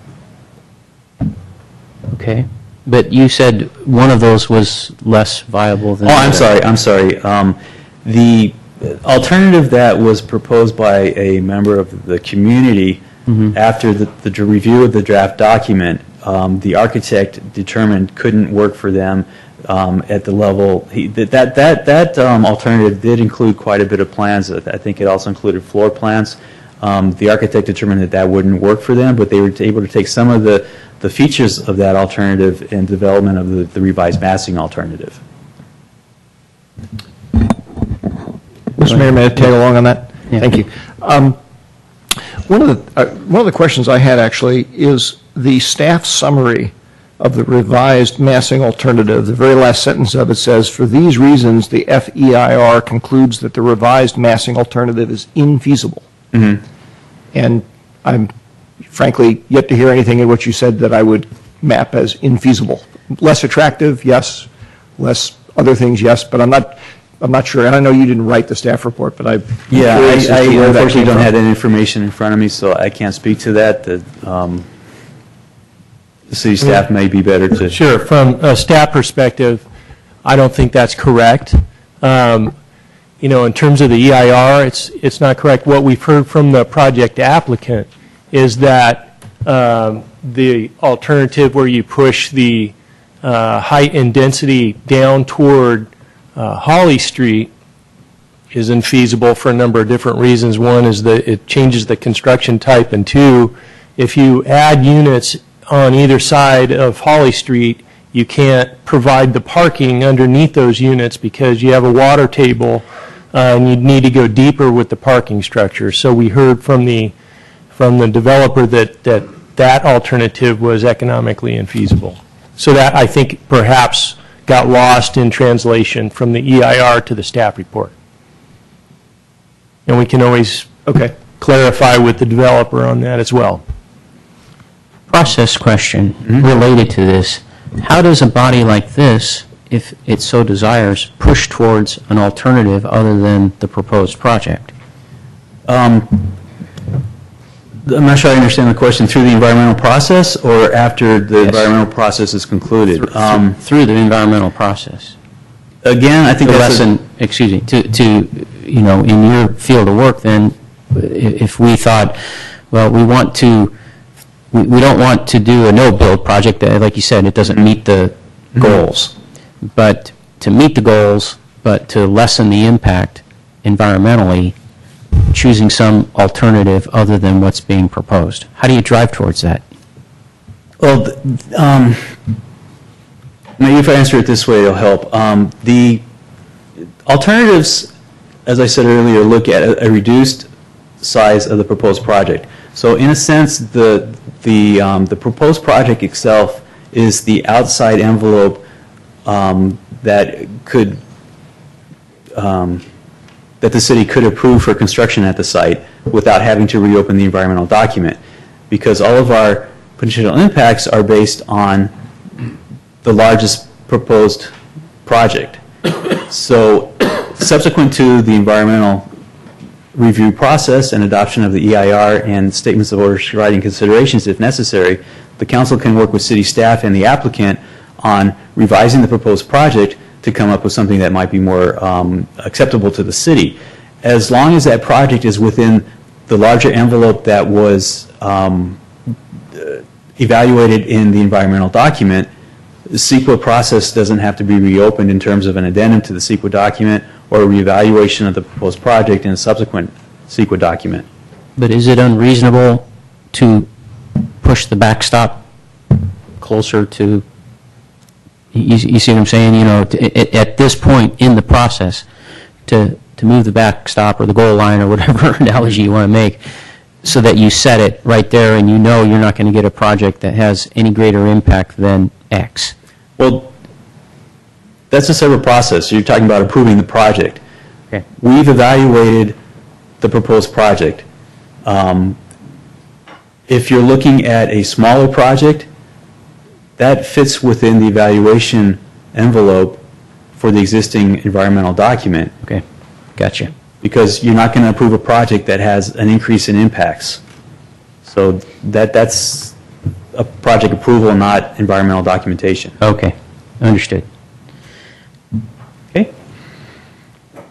Okay. But you said one of those was less viable than Oh, the I'm other. sorry, I'm sorry. Um, The alternative that was proposed by a member of the community after the the review of the draft document, um, the architect determined couldn't work for them um, at the level, he- that, that, that that um, alternative did include quite a bit of plans. I I think it also included floor plans. Um, The architect determined that that wouldn't work for them, but they were able to take some of the, the features of that alternative in development of the the revised massing alternative. Mr. Mayor, may I tag along on that? Yeah. Thank you. Um, One of the, uh, one of the questions I had actually is the staff summary of the revised massing alternative. The very last sentence of it says, "For these reasons, the FEIR concludes that the revised massing alternative is infeasible." And I'm frankly yet to hear anything in what you said that I would map as infeasible. Less attractive, yes. Less other things, yes, but I'm not, I'm not sure. And I know you didn't write the staff report, but I. Yeah, I I unfortunately don't have that information in front of me, so I can't speak to that. The um, the city staff may be better to... Sure, from a staff perspective, I don't think that's correct. Um, You know, in terms of the EIR, it's, it's not correct. What we've heard from the project applicant is that um, the alternative where you push the uh, height and density down toward uh, Holly Street is infeasible for a number of different reasons. One is that it changes the construction type, and two, if you add units on either side of Holly Street, you can't provide the parking underneath those units because you have a water table, uh, and you need to go deeper with the parking structure. So we heard from the, from the developer that, that that alternative was economically infeasible. So that, I think, perhaps got lost in translation from the EIR to the staff report. And we can always Okay. clarify with the developer on that as well. Process question related to this. How does a body like this, if it so desires, push towards an alternative other than the proposed project? Um, I'm not sure I understand the question. Through the environmental process or after the Yes. environmental process is concluded? Um, Through the environmental process? Again, I think the that's... a- excuse me, to, to, you know, in your field of work, then, if we thought, well, we want to, we we don't want to do a no-build project, that, like you said, it doesn't meet the goals. But to meet the goals, but to lessen the impact environmentally, choosing some alternative other than what's being proposed. How do you drive towards that? Well, um, maybe if I answer it this way, it'll help. Um, The alternatives, as I said earlier, look at a a reduced size of the proposed project. So in a sense, the, the, um, the proposed project itself is the outside envelope um, that could, um, that the city could approve for construction at the site without having to reopen the environmental document. Because all of our potential impacts are based on the largest proposed project. So subsequent to the environmental review process and adoption of the EIR and statements of overriding considerations if necessary, the council can work with city staff and the applicant on revising the proposed project to come up with something that might be more um, acceptable to the city. As long as that project is within the larger envelope that was um, evaluated in the environmental document, the CEQA process doesn't have to be reopened in terms of an addendum to the CEQA document or a reevaluation of the proposed project in a subsequent CEQA document. But is it unreasonable to push the backstop closer to, you you see what I'm saying? You know, to- at at this point in the process, to to move the backstop or the goal line or whatever analogy you want to make, so that you set it right there and you know you're not going to get a project that has any greater impact than X. Well, that's a separate process. You're talking about approving the project. Okay. We've evaluated the proposed project. Um, If you're looking at a smaller project, that fits within the evaluation envelope for the existing environmental document. Okay, gotcha. because you're not going to approve a project that has an increase in impacts. So that, that's a project approval, not environmental documentation. Okay, understood. Okay? I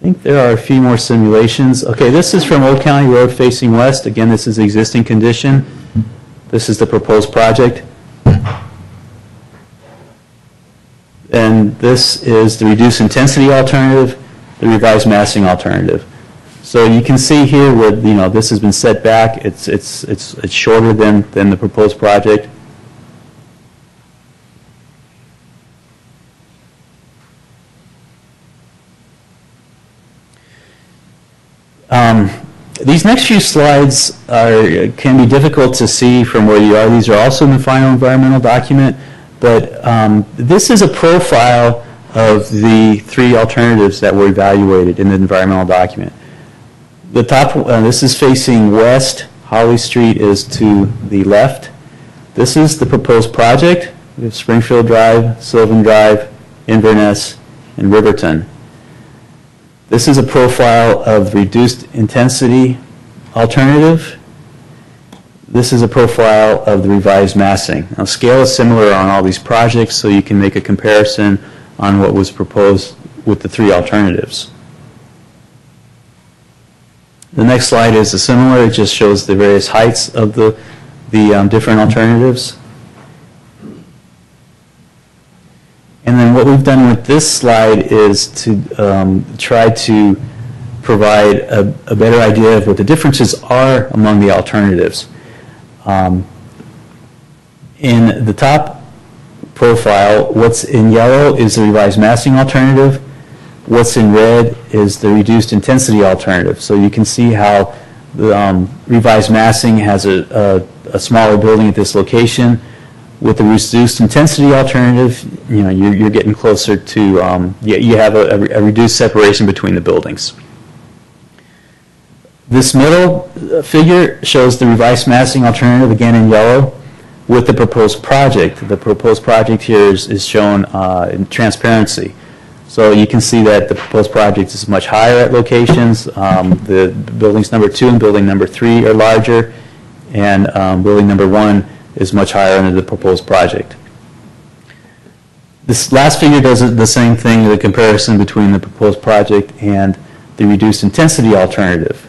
think there are a few more simulations. Okay, this is from Old County Road facing west. Again, this is existing condition. This is the proposed project. And this is the reduced intensity alternative, the revised massing alternative. So you can see here where, you know, this has been set back. It's, it's, it's it's shorter than, than the proposed project. Um, These next few slides are, can be difficult to see from where you are. These are also in the final environmental document, but um, this is a profile of the three alternatives that were evaluated in the environmental document. The top, uh, this is facing west, Holly Street is to the left. This is the proposed project, Springfield Drive, Sylvan Drive, Inverness, and Riverton. This is a profile of reduced intensity alternative. This is a profile of the revised massing. Now, scale is similar on all these projects, so you can make a comparison on what was proposed with the three alternatives. The next slide is similar, it just shows the various heights of the, the um, different alternatives. And then what we've done with this slide is to um, try to provide a, a better idea of what the differences are among the alternatives. Um, in the top profile, what's in yellow is the revised massing alternative. What's in red is the reduced intensity alternative. So you can see how the um, revised massing has a, a, a smaller building at this location. With the reduced intensity alternative, you know, you're, you're getting closer to, um, you, you have a, a reduced separation between the buildings. This middle uh, figure shows the revised massing alternative, again in yellow, with the proposed project. The proposed project here is, is shown uh, in transparency. So you can see that the proposed project is much higher at locations. Um, The buildings number two and building number three are larger, and um, building number one is much higher under the proposed project. This last figure does the same thing, the comparison between the proposed project and the reduced intensity alternative.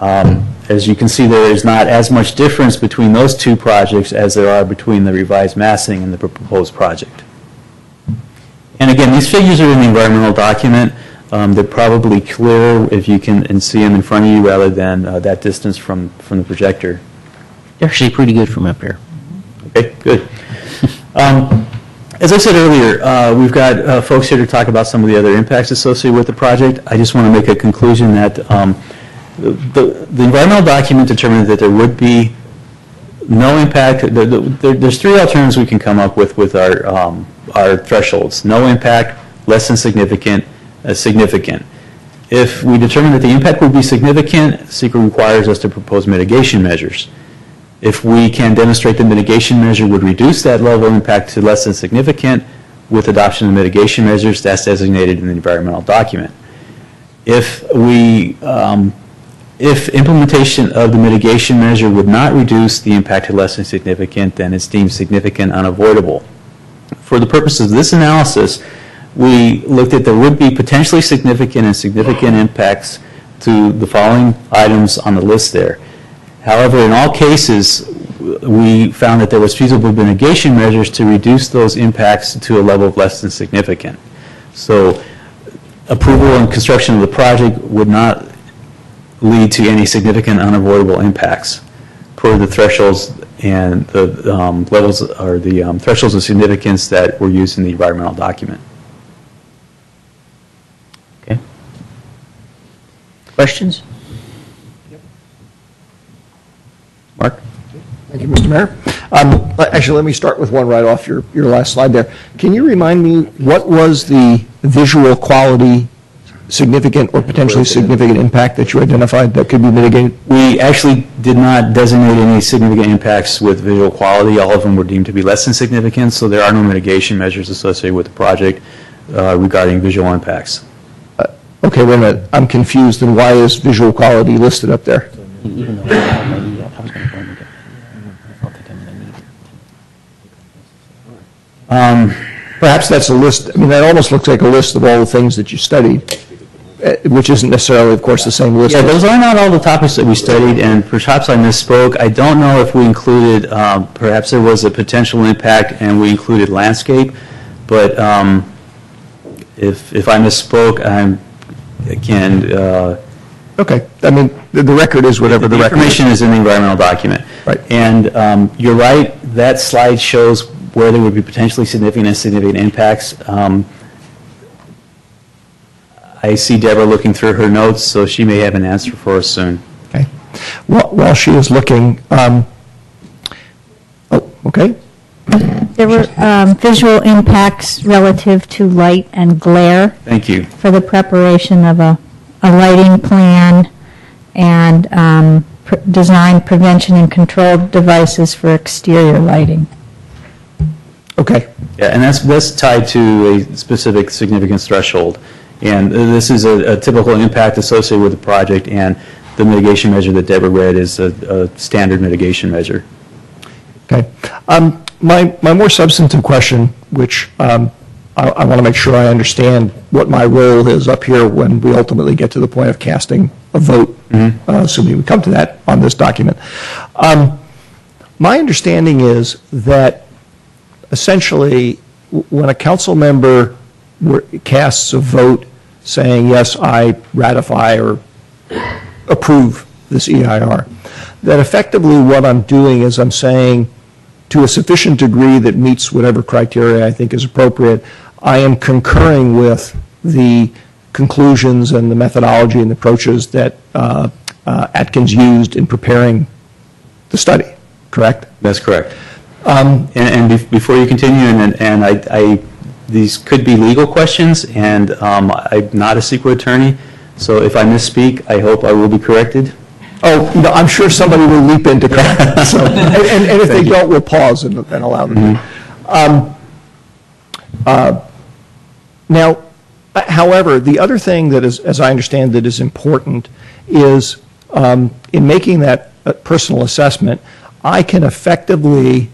Um, As you can see, there is not as much difference between those two projects as there are between the revised massing and the proposed project. And again, these figures are in the environmental document. Um, They're probably clearer if you can and see them in front of you rather than uh, that distance from, from the projector. They're actually pretty good from up here. Okay, good. Um, As I said earlier, uh, we've got uh, folks here to talk about some of the other impacts associated with the project. I just want to make a conclusion that um, the the environmental document determined that there would be no impact, there- there- there's three alternatives we can come up with with our um, our thresholds. No impact, less than significant, uh, significant. If we determine that the impact would be significant, CEQA requires us to propose mitigation measures. If we can demonstrate the mitigation measure would reduce that level of impact to less than significant, with adoption of mitigation measures, that's designated in the environmental document. If we, um, if implementation of the mitigation measure would not reduce the impact to less than significant, then it's deemed significant unavoidable. For the purpose of this analysis, we looked at there would be potentially significant and significant impacts to the following items on the list there. However, in all cases, we found that there was feasible mitigation measures to reduce those impacts to a level of less than significant. So approval and construction of the project would not lead to any significant unavoidable impacts per the thresholds and the um, levels, or the um, thresholds of significance that were used in the environmental document. Okay. Questions? Mark? Thank you, Mr. Mayor. Um, Actually, let me start with one right off your, your last slide there. Can you remind me, what was the visual quality significant or potentially significant impact that you identified that could be mitigated? We actually did not designate any significant impacts with visual quality. All of them were deemed to be less than significant, so there are no mitigation measures associated with the project uh, regarding visual impacts. Okay, wait a minute, I'm confused, then why is visual quality listed up there? Um, Perhaps that's a list, I mean, that almost looks like a list of all the things that you studied, which isn't necessarily, of course, the same list. Yeah, those are not all the topics that we studied, and perhaps I misspoke. I don't know if we included, um, perhaps there was a potential impact and we included landscape, but um, if if I misspoke, I'm, again, uh, Okay, I mean, the the record is whatever the the record is. information is in the environmental document. Right. And um, you're right, that slide shows where there would be potentially significant and significant impacts. Um, I see Deborah looking through her notes, so she may have an answer for us soon. Okay. While while she is looking, um, oh, okay, There were um, visual impacts relative to light and glare Thank you. for the preparation of a, a lighting plan and um, pr- design prevention and control devices for exterior lighting. okay. Yeah, and that's, that's tied to a specific significance threshold. And this is a a typical impact associated with the project, and the mitigation measure that Deborah read is a, a standard mitigation measure. Okay. Um, My, my more substantive question, which um, I, I want to make sure I understand what my role is up here when we ultimately get to the point of casting a vote, uh, assuming we come to that on this document. Um, My understanding is that essentially, when a council member casts a vote saying, yes, I ratify or approve this EIR, that effectively what I'm doing is I'm saying, to a sufficient degree that meets whatever criteria I think is appropriate, I am concurring with the conclusions and the methodology and approaches that uh, uh, Atkins used in preparing the study, correct? That's correct. And, and bef- before you continue, and, and I, I, these could be legal questions, and um, I'm not a CEQA attorney, so if I misspeak, I hope I will be corrected. Oh, I'm sure somebody will leap in to correct, so, and, and and if they don't, we'll pause and and allow them. Um, uh, Now, uh, however, the other thing that is, as I understand that is important, is um, in making that uh, personal assessment, I can effectively,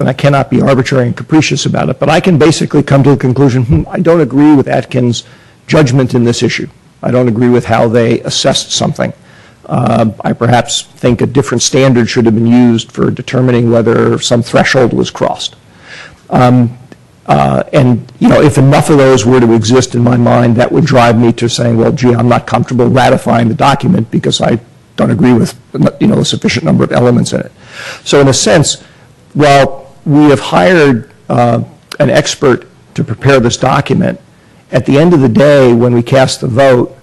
and I cannot be arbitrary and capricious about it, but I can basically come to the conclusion, hmm, I don't agree with Atkins' judgment in this issue. I don't agree with how they assessed something. Uh, I perhaps think a different standard should have been used for determining whether some threshold was crossed. Um, uh, And, you know, if enough of those were to exist in my mind, that would drive me to saying, well, gee, I'm not comfortable ratifying the document because I don't agree with, you know, a sufficient number of elements in it. So in a sense, while we have hired uh, an expert to prepare this document, at the end of the day, when we cast the vote,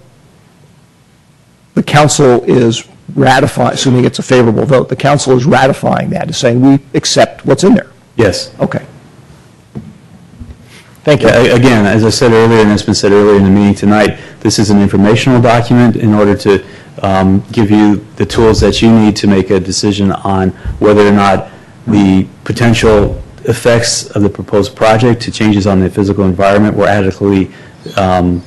the council is ratifying, assuming it's a favorable vote, the council is ratifying that, is saying we accept what's in there. Yes. Okay. Thank you. Yeah, Again, as I said earlier, and it's been said earlier in the meeting tonight, this is an informational document in order to um, give you the tools that you need to make a decision on whether or not the potential effects of the proposed project to changes on the physical environment were adequately um,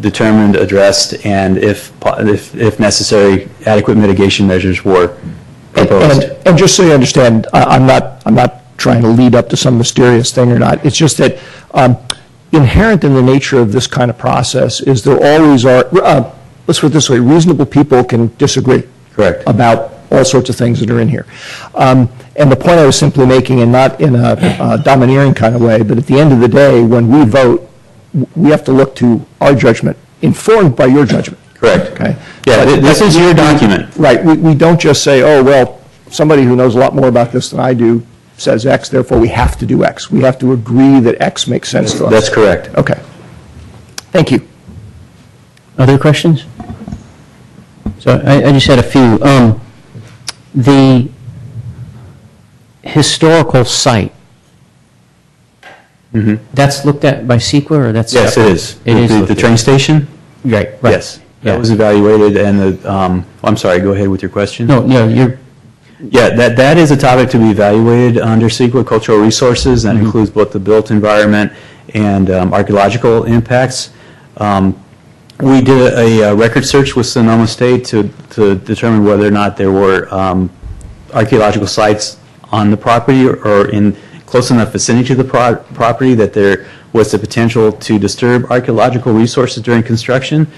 determined, addressed, and if, if if necessary, adequate mitigation measures were proposed. And, and just so you understand, I- I'm not, I'm not trying to lead up to some mysterious thing or not. It's just that um, inherent in the nature of this kind of process is there always are, uh, let's put it this way, reasonable people can disagree. Correct. About all sorts of things that are in here. Um, And the point I was simply making, and not in a uh, domineering kind of way, but at the end of the day, when we vote, we have to look to our judgment, informed by your judgment. Correct. Okay? Yeah, But- this is your document. Right, we, we don't just say, oh, well, somebody who knows a lot more about this than I do says X, therefore we have to do X. We have to agree that X makes sense to us. That's correct. Okay. Thank you. Other questions? So I, I just had a few. Um, The historical site, that's looked at by CEQA, or that's? Yes, it is. It is. The- looked The at. train station? Right, right. Yes. Yeah. That was evaluated, and the, um, I'm sorry, go ahead with your question. No, no, you're, Yeah, that, that is a topic to be evaluated under CEQA cultural resources. Mm-hmm. That includes both the built environment and um, archaeological impacts. Um, We did a uh, record search with Sonoma State to, to determine whether or not there were um, archaeological sites on the property or in close enough vicinity to the pro- property that there was the potential to disturb archaeological resources during construction.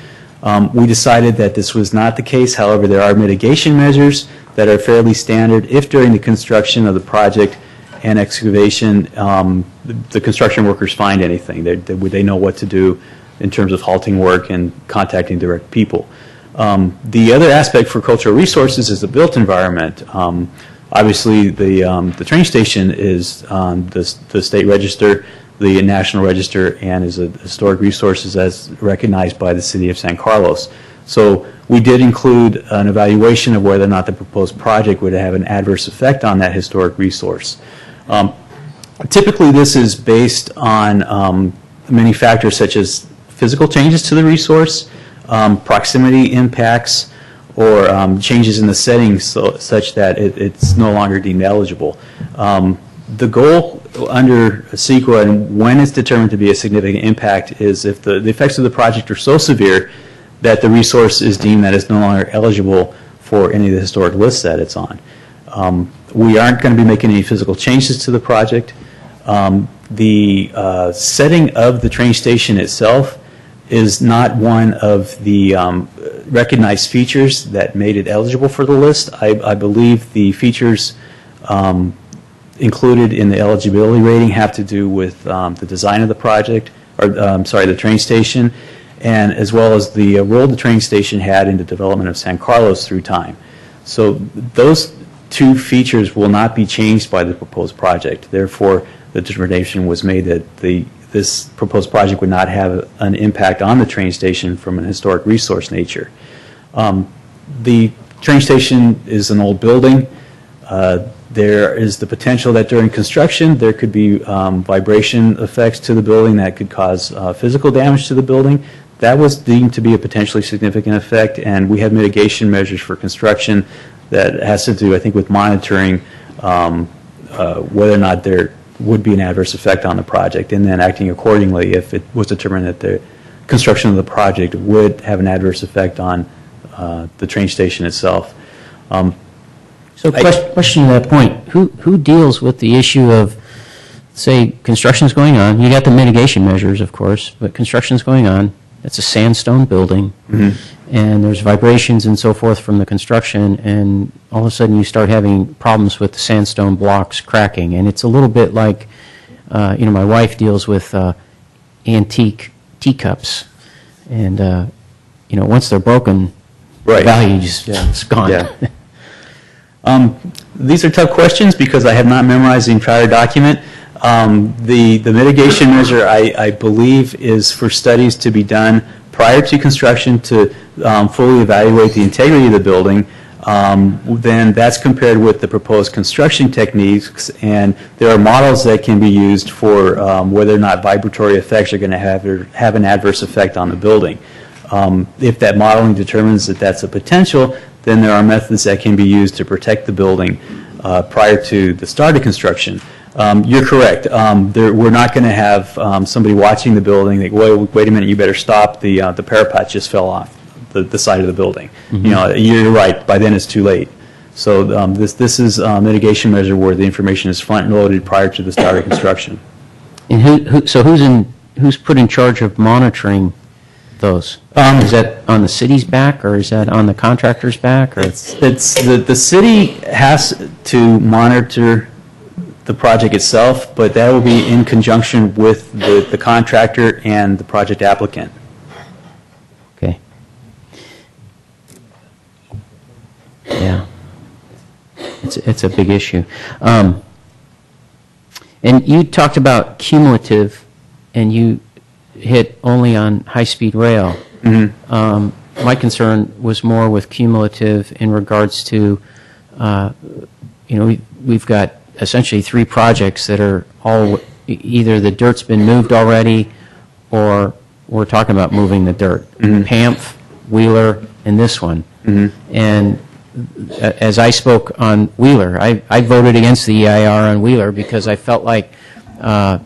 Um, We decided that this was not the case, however, there are mitigation measures that are fairly standard if during the construction of the project and excavation, um, the the construction workers find anything, they, they they know what to do in terms of halting work and contacting direct people. Um, The other aspect for cultural resources is the built environment. Um, Obviously, the, um, the train station is on the, the state register, the national register, and is a historic resource as recognized by the city of San Carlos. So we did include an evaluation of whether or not the proposed project would have an adverse effect on that historic resource. Um, Typically, this is based on um, many factors such as physical changes to the resource, um, proximity impacts, or um, changes in the settings so- such that it- it's no longer deemed eligible. Um, The goal under CEQA and when it's determined to be a significant impact is if the the effects of the project are so severe that the resource is deemed that it's no longer eligible for any of the historic lists that it's on. Um, We aren't going to be making any physical changes to the project. Um, The uh, setting of the train station itself is not one of the um, recognized features that made it eligible for the list. I I believe the features um, included in the eligibility rating have to do with um, the design of the project, or, um, sorry, the train station, and as well as the uh, role the train station had in the development of San Carlos through time. So those two features will not be changed by the proposed project. Therefore, the determination was made that the, this proposed project would not have an impact on the train station from an historic resource nature. Um, The train station is an old building. Uh, There is the potential that during construction, there could be um, vibration effects to the building that could cause uh, physical damage to the building. That was deemed to be a potentially significant effect, and we have mitigation measures for construction that has to do, I think, with monitoring um, uh, whether or not there would be an adverse effect on the project, and then acting accordingly if it was determined that the construction of the project would have an adverse effect on uh, the train station itself. Um, so ques- question to that point, who, who deals with the issue of, say, construction is going on, you got the mitigation measures, of course, but construction is going on, it's a sandstone building, and there's vibrations and so forth from the construction, and all of a sudden you start having problems with the sandstone blocks cracking, and it's a little bit like, uh, you know, my wife deals with uh, antique teacups, and, uh, you know, once they're broken, Right. value just, it's gone. Yeah. Um, These are tough questions because I have not memorized the entire document. Um, The the mitigation measure, I I believe, is for studies to be done prior to construction to um, fully evaluate the integrity of the building. Um, Then that's compared with the proposed construction techniques, and there are models that can be used for um, whether or not vibratory effects are going to have have an adverse effect on the building. Um, If that modeling determines that that's a potential, then there are methods that can be used to protect the building uh, prior to the start of construction. Um, You're correct. Um, there- We're not going to have um, somebody watching the building, think, wait, wait a minute, you better stop, the uh, the parapet just fell off the the side of the building. You know, you're right, by then it's too late. So um, this this is a mitigation measure where the information is front-loaded prior to the start of construction. And who, who, so who's in, who's put in charge of monitoring those? Is that on the city's back, or is that on the contractor's back, or? It's, it's, the, the city has to monitor the project itself, but that will be in conjunction with the, the contractor and the project applicant. Okay. Yeah. It's, it's a big issue. Um, And you talked about cumulative, and you hit only on high-speed rail. Um, My concern was more with cumulative in regards to uh, you know, we- we've got essentially three projects that are all, either the dirt's been moved already, or we're talking about moving the dirt. Mm-hmm. PAMF, Wheeler, and this one. Mm-hmm. And a- as I spoke on Wheeler, I I voted against the EIR on Wheeler because I felt like, uh,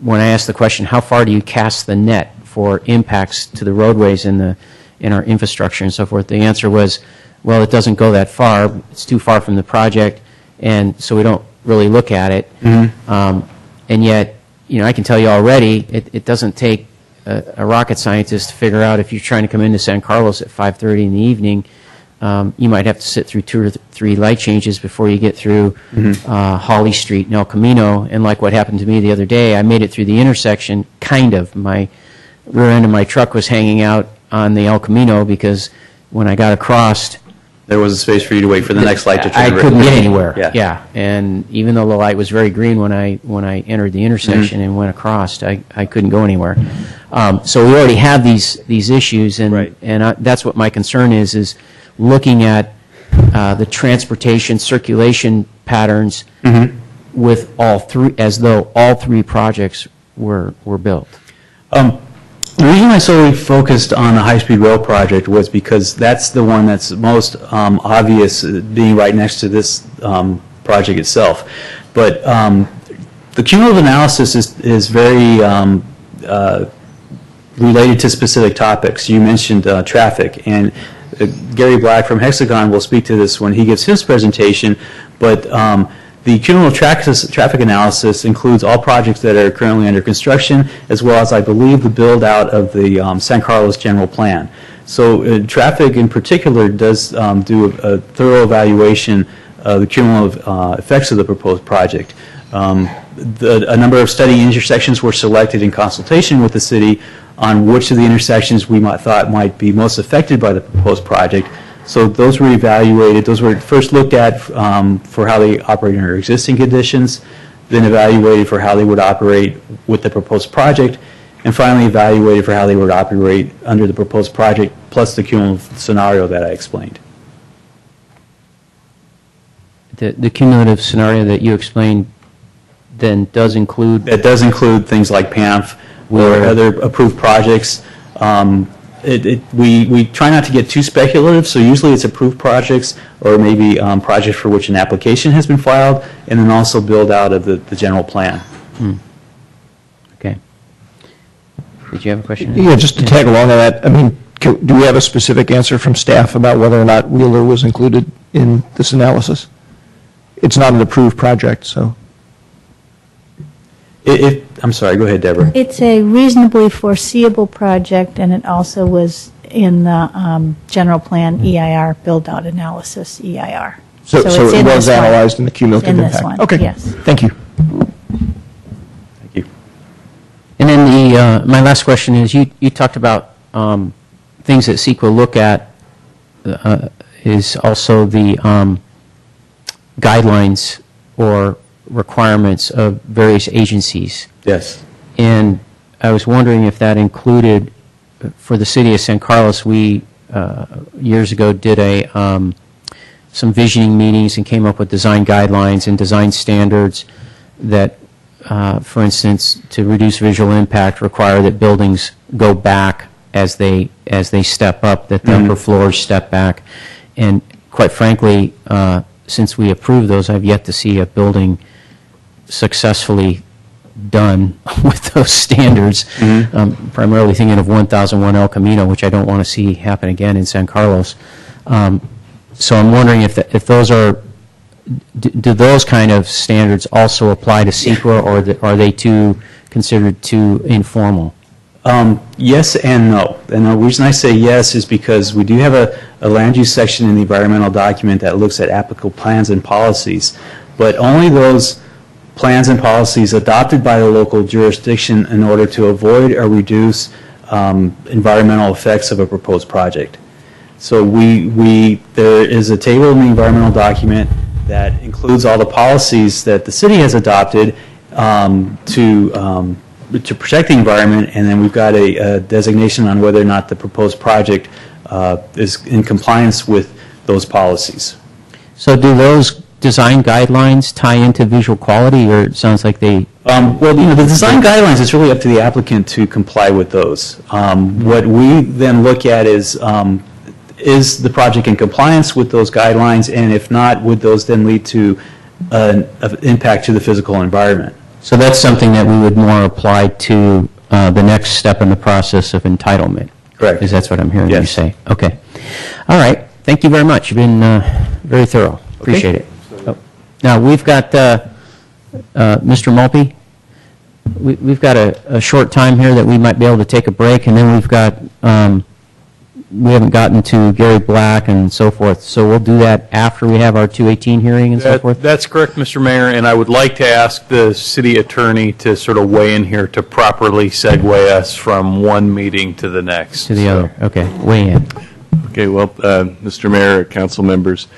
when I asked the question, how far do you cast the net for impacts to the roadways and the, in our infrastructure and so forth, the answer was, well, it doesn't go that far, it's too far from the project, and so we don't really look at it. Um, And yet, you know, I can tell you already, it, it doesn't take a, a rocket scientist to figure out if you're trying to come into San Carlos at 5:30 in the evening, um, you might have to sit through two or th- three light changes before you get through uh, Holly Street and El Camino. And like what happened to me the other day, I made it through the intersection, kind of. My rear end of my truck was hanging out on the El Camino because when I got across, There was a space for you to wait for the next light to turn I red. couldn't get anywhere. Yeah. Yeah, and even though the light was very green when I, when I entered the intersection and went across, I, I couldn't go anywhere. Um, So we already have these, these issues, and, Right. and I- that's what my concern is, is looking at uh, the transportation circulation patterns with all three, as though all three projects were, were built. Um, The reason I solely focused on the high-speed rail project was because that's the one that's most um, obvious, uh, being right next to this um, project itself. But um, the cumulative analysis is is very um, uh, related to specific topics. You mentioned uh, traffic, and uh, Gary Black from Hexagon will speak to this when he gives his presentation, but um, the cumulative traffic analysis includes all projects that are currently under construction, as well as, I believe, the build-out of the um, San Carlos general plan. So uh, traffic in particular does um, do a a thorough evaluation of the cumulative uh, effects of the proposed project. Um, the- A number of study intersections were selected in consultation with the city on which of the intersections we might, thought might be most affected by the proposed project. So those were evaluated, those were first looked at um, for how they operate under existing conditions, then evaluated for how they would operate with the proposed project, and finally evaluated for how they would operate under the proposed project, plus the cumulative scenario that I explained. The the cumulative scenario that you explained then does include That does include things like PAMF or other approved projects. Um, it- it- We we try not to get too speculative, so usually it's approved projects or maybe um, projects for which an application has been filed, and then also build out of the the general plan. Okay. Did you have a question? Yeah, just to tag along on that, I mean, co- do we have a specific answer from staff about whether or not Wheeler was included in this analysis? It's not an approved project, so. I- If, I'm sorry, go ahead, Deborah. It's a reasonably foreseeable project, and it also was in the um, general plan EIR, build-out analysis EIR. So, so it's it in was this one. analyzed in the cumulative In impact? this one, Okay. yes. Thank you. Thank you. And then the, uh, my last question is, you, you talked about um, things that CEQA look at, uh, is also the um, guidelines or requirements of various agencies. Yes. And I was wondering if that included, for the city of San Carlos, we, uh, years ago, did a, um, some visioning meetings and came up with design guidelines and design standards that, uh, for instance, to reduce visual impact, require that buildings go back as they, as they step up, that the upper floors step back. And quite frankly, uh, since we approved those, I've yet to see a building successfully done with those standards. Um, Primarily thinking of 1001 El Camino, which I don't want to see happen again in San Carlos. Um, So I'm wondering if, the- if those are, do do those kind of standards also apply to CEQA, or the- are they too, considered too informal? Um, Yes and no. And the reason I say yes is because we do have a, a land use section in the environmental document that looks at applicable plans and policies, but only those plans and policies adopted by the local jurisdiction in order to avoid or reduce um, environmental effects of a proposed project. So we, we, there is a table in the environmental document that includes all the policies that the city has adopted um, to, um, to protect the environment, and then we've got a a designation on whether or not the proposed project uh, is in compliance with those policies. So do those design guidelines tie into visual quality, or it sounds like they, Um, Well, you know, the design guidelines, it's really up to the applicant to comply with those. Um, What we then look at is, um, is the project in compliance with those guidelines? And if not, would those then lead to an an impact to the physical environment? so that's something that we would more apply to uh, the next step in the process of entitlement? Correct. Because that's what I'm hearing you say. Okay. All right. Thank you very much. You've been uh, very thorough. Appreciate it. Now, we've got uh, uh, Mr. Mulpey. We- We've got a a short time here that we might be able to take a break, and then we've got, um, we haven't gotten to Gary Black and so forth, so we'll do that after we have our 218 hearing and so That- forth? That's correct, Mr. Mayor, and I would like to ask the city attorney to sort of weigh in here to properly segue us from one meeting to the next. To the other, okay, weigh in. Okay, well, uh, Mr. Mayor, council members,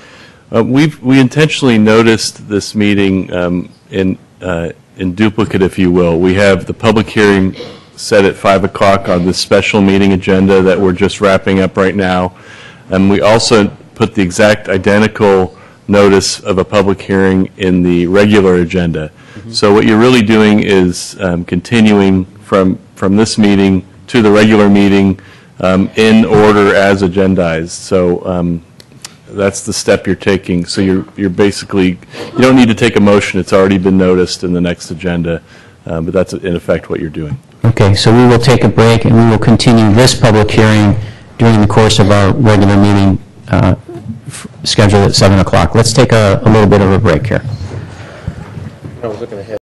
uh, we've, we intentionally noticed this meeting um, in, uh, in duplicate, if you will. We have the public hearing set at 5 o'clock on this special meeting agenda that we're just wrapping up right now. And we also put the exact identical notice of a public hearing in the regular agenda. So what you're really doing is um, continuing from, from this meeting to the regular meeting um, in order as agendized. So um, that's the step you're taking. So you're, you're basically, you don't need to take a motion, it's already been noticed in the next agenda, uh, but that's in effect what you're doing. Okay, so we will take a break, and we will continue this public hearing during the course of our regular meeting uh, f- scheduled at 7 o'clock. Let's take a a little bit of a break here. I was looking ahead.